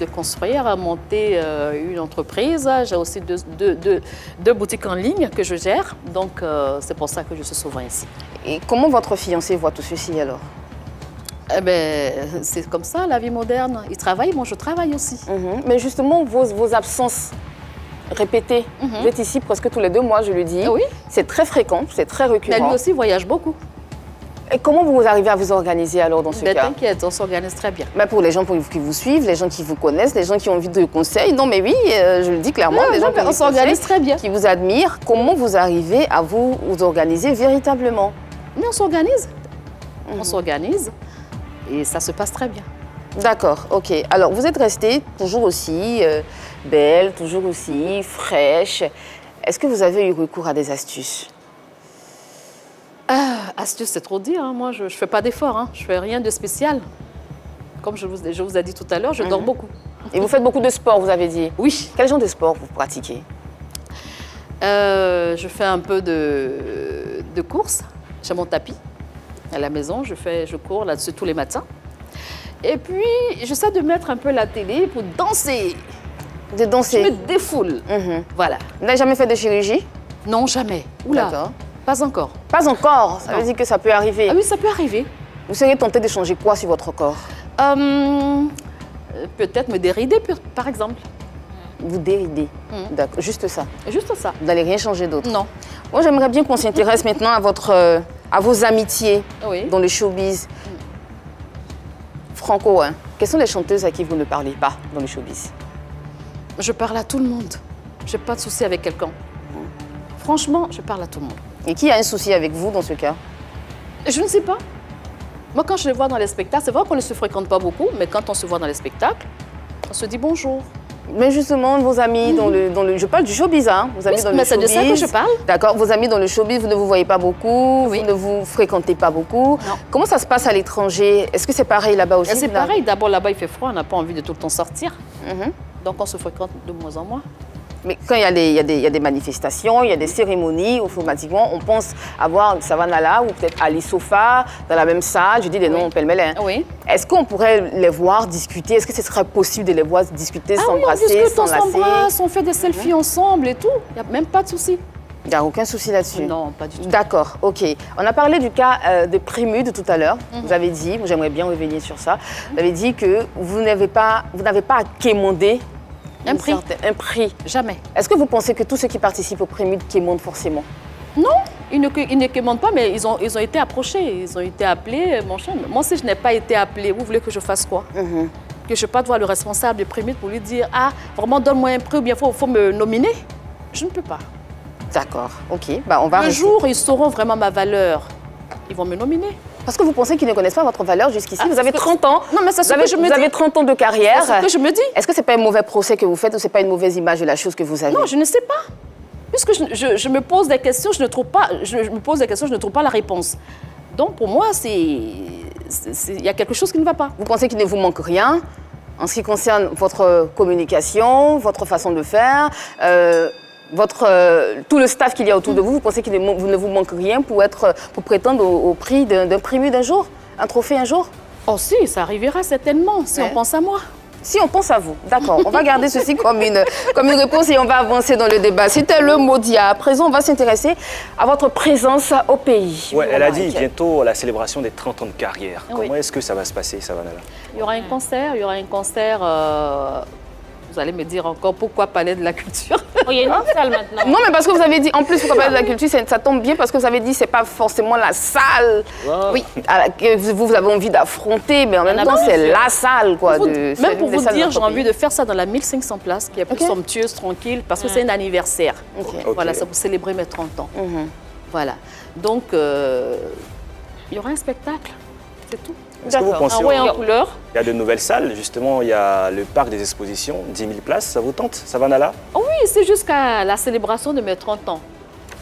de construire, à monter euh, une entreprise. J'ai aussi deux, deux- deux- deux boutiques en ligne que je gère. Donc, euh, c'est pour ça que je suis souvent ici. Et comment votre fiancé voit tout ceci alors? Eh ben, c'est comme ça, la vie moderne. Il travaille, moi je travaille aussi. Mhm. Mais justement, vos, vos absences répétées, vous êtes ici presque tous les deux mois, je le dis. Oui. C'est très fréquent, c'est très Mais récurrent. lui aussi voyage beaucoup. Et comment vous arrivez à vous organiser alors dans ce Mais cas t'inquiète, on s'organise très bien. Ben, Pour les gens qui vous suivent, les gens qui vous connaissent, les gens qui ont envie de conseils. Non, mais oui, euh, je le dis clairement, Non, les non, gens qui ont on s'organise très bien. Qui vous admirent. Comment vous arrivez à vous, vous organiser véritablement Mais on s'organise. On s'organise. Et ça se passe très bien. D'accord, ok. Alors, vous êtes restée toujours aussi euh, belle, toujours aussi fraîche. Est-ce que vous avez eu recours à des astuces? Ah, astuce, c'est trop dire. hein. Moi, je ne fais pas d'efforts. Hein. Je fais rien de spécial. Comme je vous, je vous ai dit tout à l'heure, je dors beaucoup. Et vous faites beaucoup de sport, vous avez dit Oui. Quel genre de sport vous pratiquez? Euh, je fais un peu de, de course. J'ai mon tapis à la maison. Je, fais, je cours là-dessus tous les matins. Et puis, j'essaie de mettre un peu la télé pour danser. De Je danser me défoule. Mhm. Voilà. Vous n'avez jamais fait de chirurgie? Non, jamais. Oula, D'accord. Pas encore. Pas encore. Ça veut dire que ça peut arriver. Ah oui, ça peut arriver. Vous seriez tenté de changer quoi sur votre corps? Euh, Peut-être me dérider, par exemple. Vous déridez. Mhm. D'accord, juste ça. Juste ça. Vous n'allez rien changer d'autre? Non. Moi, j'aimerais bien qu'on s'intéresse maintenant à, votre, euh, à vos amitiés Oui. dans le showbiz. Franco, hein, quelles sont les chanteuses à qui vous ne parlez pas dans le showbiz? Je parle à tout le monde. Je n'ai pas de souci avec quelqu'un. Franchement, je parle à tout le monde. Et qui a un souci avec vous dans ce cas Je ne sais pas. Moi, quand je les vois dans les spectacles, c'est vrai qu'on ne se fréquente pas beaucoup, mais quand on se voit dans les spectacles, on se dit bonjour. Mais justement, vos amis dans le, dans le... Je parle du showbiz, hein Vos amis Oui, dans mais le c'est de ça que je parle. D'accord, vos amis dans le showbiz, vous ne vous voyez pas beaucoup, Oui. vous ne vous fréquentez pas beaucoup. Non. Comment ça se passe à l'étranger? Est-ce que c'est pareil là-bas aussi Et c'est pareil, d'abord là-bas il fait froid, on n'a pas envie de tout le temps sortir. Mhm. Donc on se fréquente de moins en moins. Mais quand il y, a des- il y a des- il y a des manifestations, il y a des cérémonies, automatiquement, on pense avoir Savannah ou peut-être Ali Sofa dans la même salle. Je dis des noms pêle-mêle. hein. Oui. Est-ce qu'on pourrait les voir discuter? Est-ce que ce serait possible de les voir discuter, Ah oui, s'embrasser, discute, on s'embrasse, on fait des selfies ensemble et tout. Il n'y a même pas de souci. Il n'y a aucun souci là-dessus Non, pas du tout. D'accord, ok. On a parlé du cas euh, de Prémude tout à l'heure. Mhm. Vous avez dit, j'aimerais bien revenir sur ça. Vous avez dit que vous n'avez pas, vous n'avez pas à quémander Un une prix. certaine- un prix. Jamais. Est-ce que vous pensez que tous ceux qui participent au quémandent forcément? Non, ils ne, ils ne pas, mais ils ont, ils ont été approchés, ils ont été appelés. Mon cher, moi, si je n'ai pas été appelée, vous voulez que je fasse quoi? Mhm. Que je ne pas voir le responsable des Prémude pour lui dire Ah, vraiment, donne-moi un prix ou bien il faut, faut me nominer Je ne peux pas. D'accord, ok. Bah, on va rester- jour ils sauront vraiment ma valeur, ils vont me nominer. Parce que vous pensez qu'ils ne connaissent pas votre valeur jusqu'ici. Ah, vous avez ce que- 30 ans. Non, mais ce vous avez, que je me vous avez 30 ans de carrière. C'est ce que je me dis. Est-ce que c'est pas un mauvais procès que vous faites ou c'est pas une mauvaise image de la chose que vous avez? Non, je ne sais pas. Puisque je, je- je me pose des questions, je ne trouve pas, je, je me pose des questions, je ne trouve pas la réponse. Donc pour moi, c'est- il y a quelque chose qui ne va pas. Vous pensez qu'il ne vous manque rien en ce qui concerne votre communication, votre façon de faire, euh, votre, euh, tout le staff qu'il y a autour de vous. Vous pensez qu'il ne, vous ne vous manque rien pour, être, pour prétendre au, au prix d'un prix d'un jour, un trophée un jour? Oh si, ça arrivera certainement, si Ouais. on pense à moi. Si on pense à vous, d'accord. On va garder ceci comme une, comme une réponse et on va avancer dans le débat. C'était le mot d'IA. À présent, on va s'intéresser à votre présence au pays. Ouais, elle a dit Romaric. bientôt la célébration des 30 ans de carrière. Oui. Comment est-ce que ça va se passer, Savannah Il y aura un concert, il y aura un concert. euh, vous allez me dire encore pourquoi Palais de la Culture Oh, il y a une autre salle maintenant. Non, mais parce que vous avez dit, en plus, pourquoi parler de la culture, ça tombe bien parce que vous avez dit c'est pas forcément la salle Oui. à la- que vous, vous avez envie d'affronter, mais en même a temps, c'est la salle, quoi. Pour vous- de- même c'est pour vous dire, j'ai envie de faire ça dans la 1500 places, qui est plus somptueuse, tranquille, parce que c'est un anniversaire. Voilà, c'est pour célébrer mes 30 ans. Mhm. Voilà. Donc, euh, il y aura un spectacle, c'est tout. Est-ce que vous D'accord. pensez Un rouet au- en couleur. Il y a de nouvelles salles, justement, il y a le parc des expositions, 10 000 places, ça vous tente, Savannah là Oh oui, c'est jusqu'à la célébration de mes 30 ans.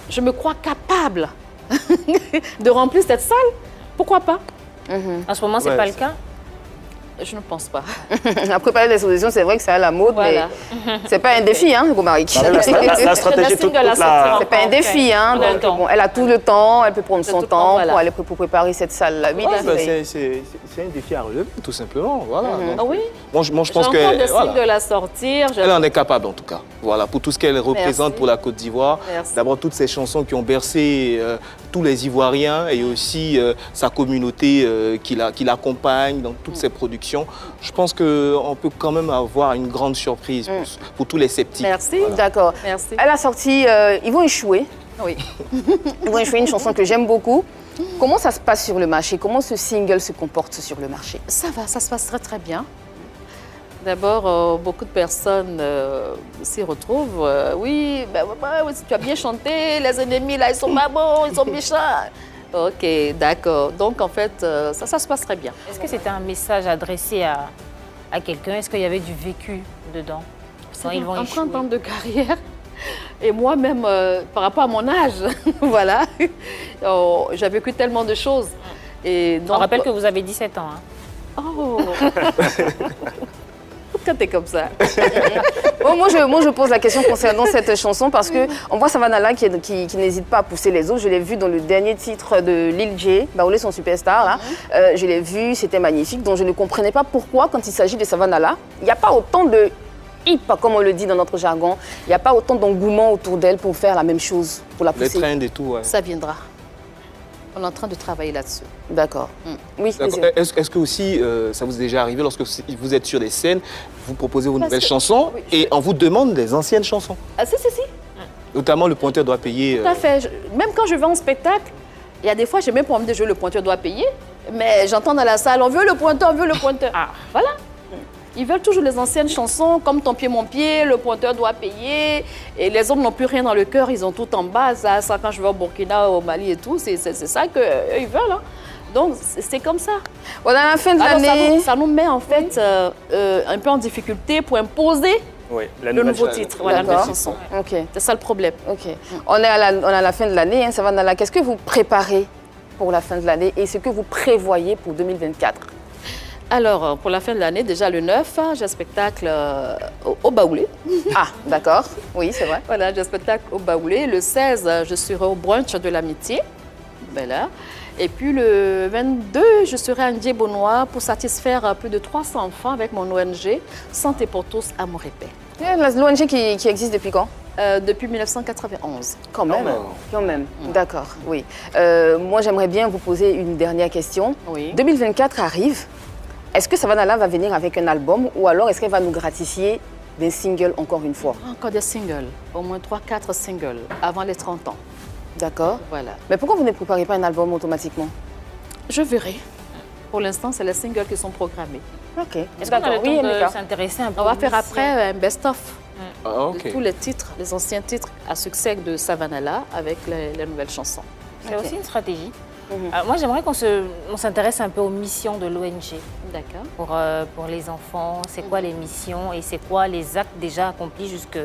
Je me crois capable de remplir cette salle. Pourquoi pas? En ce moment, c'est Ouais, pas le cas. Je ne pense pas. Après, parler des solutions, c'est vrai que c'est à la mode, Voilà. mais c'est pas un défi, hein, mais la, la- la- la stratégie, toute, de la toute la- sortie C'est pas un défi, hein. Le Donc, bon, elle a tout le temps, elle peut prendre son temps voilà. pour aller pour préparer cette salle-là. Oui, Bah, c'est- un défi à relever, tout simplement. Voilà. Donc, Ah oui moi, je, moi, je pense que voilà, de la sortir. elle en est capable, en tout cas. Voilà, pour tout ce qu'elle représente Merci. pour la Côte d'Ivoire. Merci. D'abord, toutes ces chansons qui ont bercé euh, tous les Ivoiriens et aussi euh, sa communauté euh, qui la- qui l'accompagne dans toutes ses productions. Je pense qu'on peut quand même avoir une grande surprise pour, pour tous les sceptiques. Merci. D'accord. Merci. Elle a sorti euh, Ils vont échouer. Oui. Ils vont échouer, une chanson que j'aime beaucoup. Comment ça se passe sur le marché? Comment ce single se comporte sur le marché? Ça va, ça se passe très très bien. D'abord, euh, beaucoup de personnes euh, s'y retrouvent. Euh, oui, ben, ouais, tu as bien chanté, les ennemis là, ils sont pas bons, ils sont méchants. Ok, d'accord. Donc en fait, ça, ça se passe très bien. Est-ce que c'était un message adressé à, à quelqu'un? Est-ce qu'il y avait du vécu dedans? Quand ils vont en échouer 30 ans de carrière. Et moi-même, par rapport à mon âge, voilà, oh, j'ai vécu tellement de choses. Et On donc, rappelle que vous avez 17 ans. hein. Oh Pourquoi t'es comme ça Bon, moi, je, moi, je pose la question concernant cette chanson parce que on voit Savannah qui, qui, qui n'hésite pas à pousser les autres. Je l'ai vu dans le dernier titre de Lil J, Baoulé son superstar. Là. Euh, je l'ai vu, c'était magnifique. Donc je ne comprenais pas pourquoi, quand il s'agit de Savannah, il n'y a pas autant de hip, comme on le dit dans notre jargon. Il n'y a pas autant d'engouement autour d'elle pour faire la même chose, pour la Les pousser. trends et tout, ouais. Ça viendra. On est en train de travailler là-dessus. D'accord. Oui, D'accord. Désiré. Est-ce que aussi, euh, ça vous est déjà arrivé lorsque vous êtes sur des scènes, vous proposez vos Parce nouvelles que- chansons oui, et on vous demande des anciennes chansons? Ah, si, si, si. Notamment, le pointeur doit payer. Tout à euh, fait. Je- même quand je vais en spectacle, il y a des fois, j'ai même pas envie de jouer le pointeur doit payer. Mais j'entends dans la salle, on veut le pointeur, on veut le pointeur. Ah, voilà. Ils veulent toujours les anciennes chansons, comme Ton pied, mon pied, le pointeur doit payer. Et les hommes n'ont plus rien dans le cœur, ils ont tout en bas. Ça, ça, quand je vais au Burkina, au Mali et tout, c'est ça qu'ils veulent. hein. Donc, c'est comme ça. Voilà, à la fin de ça, l'année. nous, ça nous met en fait euh, euh, un peu en difficulté pour imposer Oui, la le nouveau chanson. titre, voilà, la nouvelle chanson. Ok. C'est ça le problème. Ok. On est à la, on est à la fin de l'année, hein, Savannah. Qu'est-ce que vous préparez pour la fin de l'année et ce que vous prévoyez pour 2024 Alors, pour la fin de l'année, déjà le 9, hein, j'ai un spectacle euh, au, au Baoulé. Ah, d'accord. Oui, c'est vrai. Voilà, j'ai un spectacle au Baoulé. Le 16, euh, je serai au brunch de l'amitié. Voilà. Et puis le 22, je serai à Ndié-Bonois pour satisfaire euh, plus de 300 enfants avec mon ONG Santé pour tous, Amour et Paix. Eh, la- L'ONG qui, qui existe depuis quand? Euh, depuis 1991. Quand même. même. Quand même. D'accord, oui. Euh, moi, j'aimerais bien vous poser une dernière question. Oui. 2024 arrive. Est-ce que Savannah va venir avec un album ou alors est-ce qu'elle va nous gratifier d'un single encore une fois? Encore des singles, au moins 3-4 singles avant les 30 ans. D'accord. Voilà. Mais pourquoi vous ne préparez pas un album automatiquement? Je verrai. Pour l'instant, c'est les singles qui sont programmés. Ok. Est-ce qu'on a le temps Oui, de s'intéresser un peu On va faire après un best-of. Ah, ok. de tous les titres, les anciens titres à succès de Savannah avec les, les nouvelles chansons. C'est aussi une stratégie. Mhm. Euh, moi, j'aimerais qu'on se- on s'intéresse un peu aux missions de l'ONG D'accord. pour, euh, pour les enfants. C'est quoi les missions et c'est quoi les actes déjà accomplis jusque,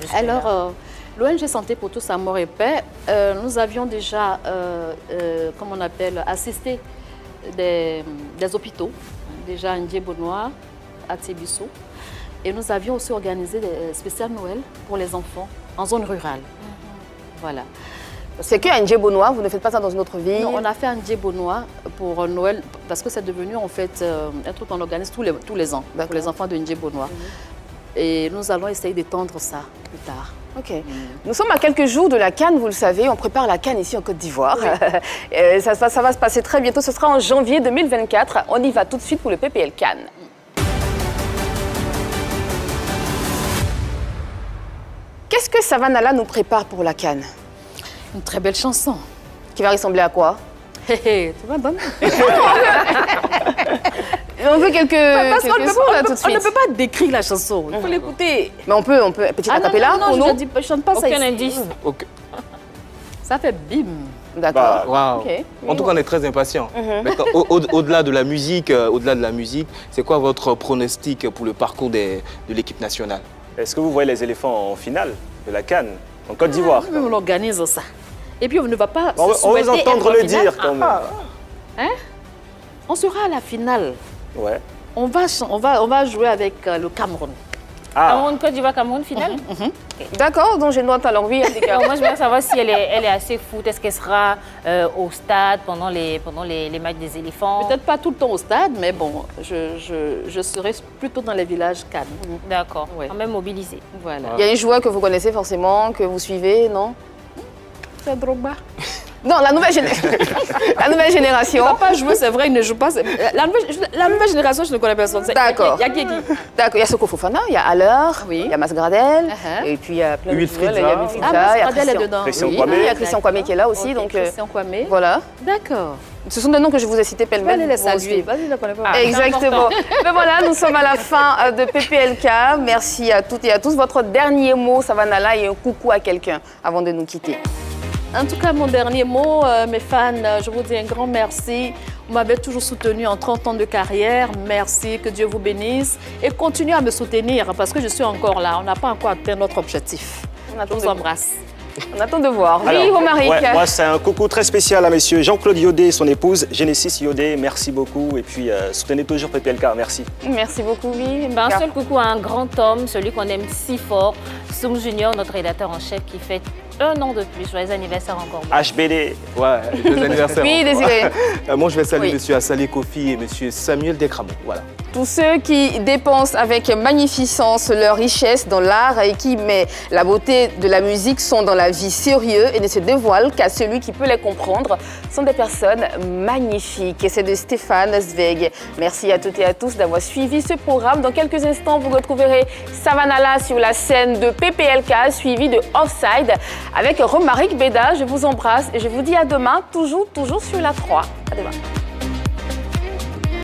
jusque Alors, euh, l'ONG Santé pour tous, Amour et Paix, euh, nous avions déjà, euh, euh, comme on appelle, assisté des, des hôpitaux, déjà à Ndié-Bonois, à Tébissou. Et nous avions aussi organisé des spéciales Noël pour les enfants en zone rurale. Voilà. C'est que à Bonois, vous ne faites pas ça dans une autre ville Non, on a fait un Ndié-Bonois pour euh, Noël, parce que c'est devenu en fait euh, un truc qu'on organise tous les, tous les ans pour les enfants de Ndié-Bonois. Et nous allons essayer d'étendre ça plus tard. Ok. Nous sommes à quelques jours de la Cannes, vous le savez. On prépare la Cannes ici en Côte d'Ivoire. Ça, va se passer très bientôt. Ce sera en janvier 2024. On y va tout de suite pour le PPL Cannes. Qu'est-ce que Savannah nous prépare pour la Cannes Une très belle chanson. Qui va ressembler à quoi? Hé hé, tu vas bonne On veut quelques, Parce qu'on ne quelques peut sons, pas- là, on tout ne peut- on ne suite. peut pas décrire la chanson, il faut l'écouter. Mais on peut, on peut, petit Ah non, acapella non, non, je ne dis chante pas ça Aucun ici. indice. Ok. Ça fait bim. D'accord. Waouh. Ok. En tout cas, on est très impatients. D'accord. Au- au- Au-delà de la musique, euh, au-delà de la musique, c'est quoi votre pronostic pour le parcours des- de l'équipe nationale? Est-ce que vous voyez les éléphants en finale de la Cannes en Côte d'Ivoire? Ah, On organise ça. Et puis on ne va pas On, se on souhaiter entendre être en le dire quand même. Hein? On sera à la finale. Ouais. On va, on va, on va jouer avec euh, le Cameroun. Ah, Cameroun, Côte d'Ivoire, Cameroun, finale? D'accord, donc je note alors oui. Andika. Alors, moi, je voudrais savoir si elle est, elle est assez foot. Est-ce qu'elle sera euh, au stade pendant les, pendant les, les matchs des éléphants? Peut-être pas tout le temps au stade, mais bon, je, je, je serai plutôt dans les villages Cannes. D'accord, Ouais. quand même mobilisée. Voilà. Il y a un joueur que vous connaissez forcément, que vous suivez, non? Drogba? Non, la nouvelle, géné- la nouvelle Il génération. va pas jouer, c'est vrai, il ne joue pas. La nouvelle, la nouvelle génération, je ne connais personne. D'accord. Il y a qui, il y a qui D'accord, il y a Soko Fofana, il y a Aller, Oui. il y a Masgradel, Uh-huh. et puis il y a plein de Wilfried joueurs, Il y a. Wilfried Ah, il y a Masgradel est Christian. dedans. Christian Oui. Kwame. Il y a Christian Kwame qui est là aussi, donc euh, Christian Kwame. voilà. D'accord. Ce sont des noms que je vous ai cités pêle-mêle. aller les. Vas-y, je ne connais pas. Ah, Exactement. Mais voilà, nous sommes à la fin euh, de PPLK. Merci à toutes et à tous. Votre dernier mot, Savannah, et un coucou à quelqu'un avant de nous quitter. En tout cas, mon dernier mot, euh, mes fans, euh, je vous dis un grand merci. Vous m'avez toujours soutenu en 30 ans de carrière. Merci, que Dieu vous bénisse. Et continuez à me soutenir parce que je suis encore là. On n'a pas encore atteint notre objectif. On attend Je vous embrasse. On attend de voir. Oui, Alors, Romaric. ouais, moi, c'est un coucou très spécial à monsieur Jean-Claude Yodé et son épouse Genesis Yodé. Merci beaucoup. Et puis, euh, soutenez toujours PPLK. Merci. Merci beaucoup, oui. Ben, un seul coucou à un grand homme, celui qu'on aime si fort, Soum Junior, notre rédacteur en chef qui fait un an de plus. Joyeux anniversaire encore. HBD. Ouais, joyeux anniversaire. Oui, Désiré. Euh, Moi, je vais saluer Oui. monsieur Assalé Kofi et monsieur Samuel Decramont. Voilà. Tous ceux qui dépensent avec magnificence leur richesse dans l'art et qui met la beauté de la musique sont dans la vie sérieux et ne se dévoilent qu'à celui qui peut les comprendre sont des personnes magnifiques. Et c'est de Stéphane Zweig. Merci à toutes et à tous d'avoir suivi ce programme. Dans quelques instants, vous retrouverez Savanala sur la scène de PPLK suivi de Offside avec Romaric Beda. Je vous embrasse et je vous dis à demain, toujours, toujours sur la 3. À demain.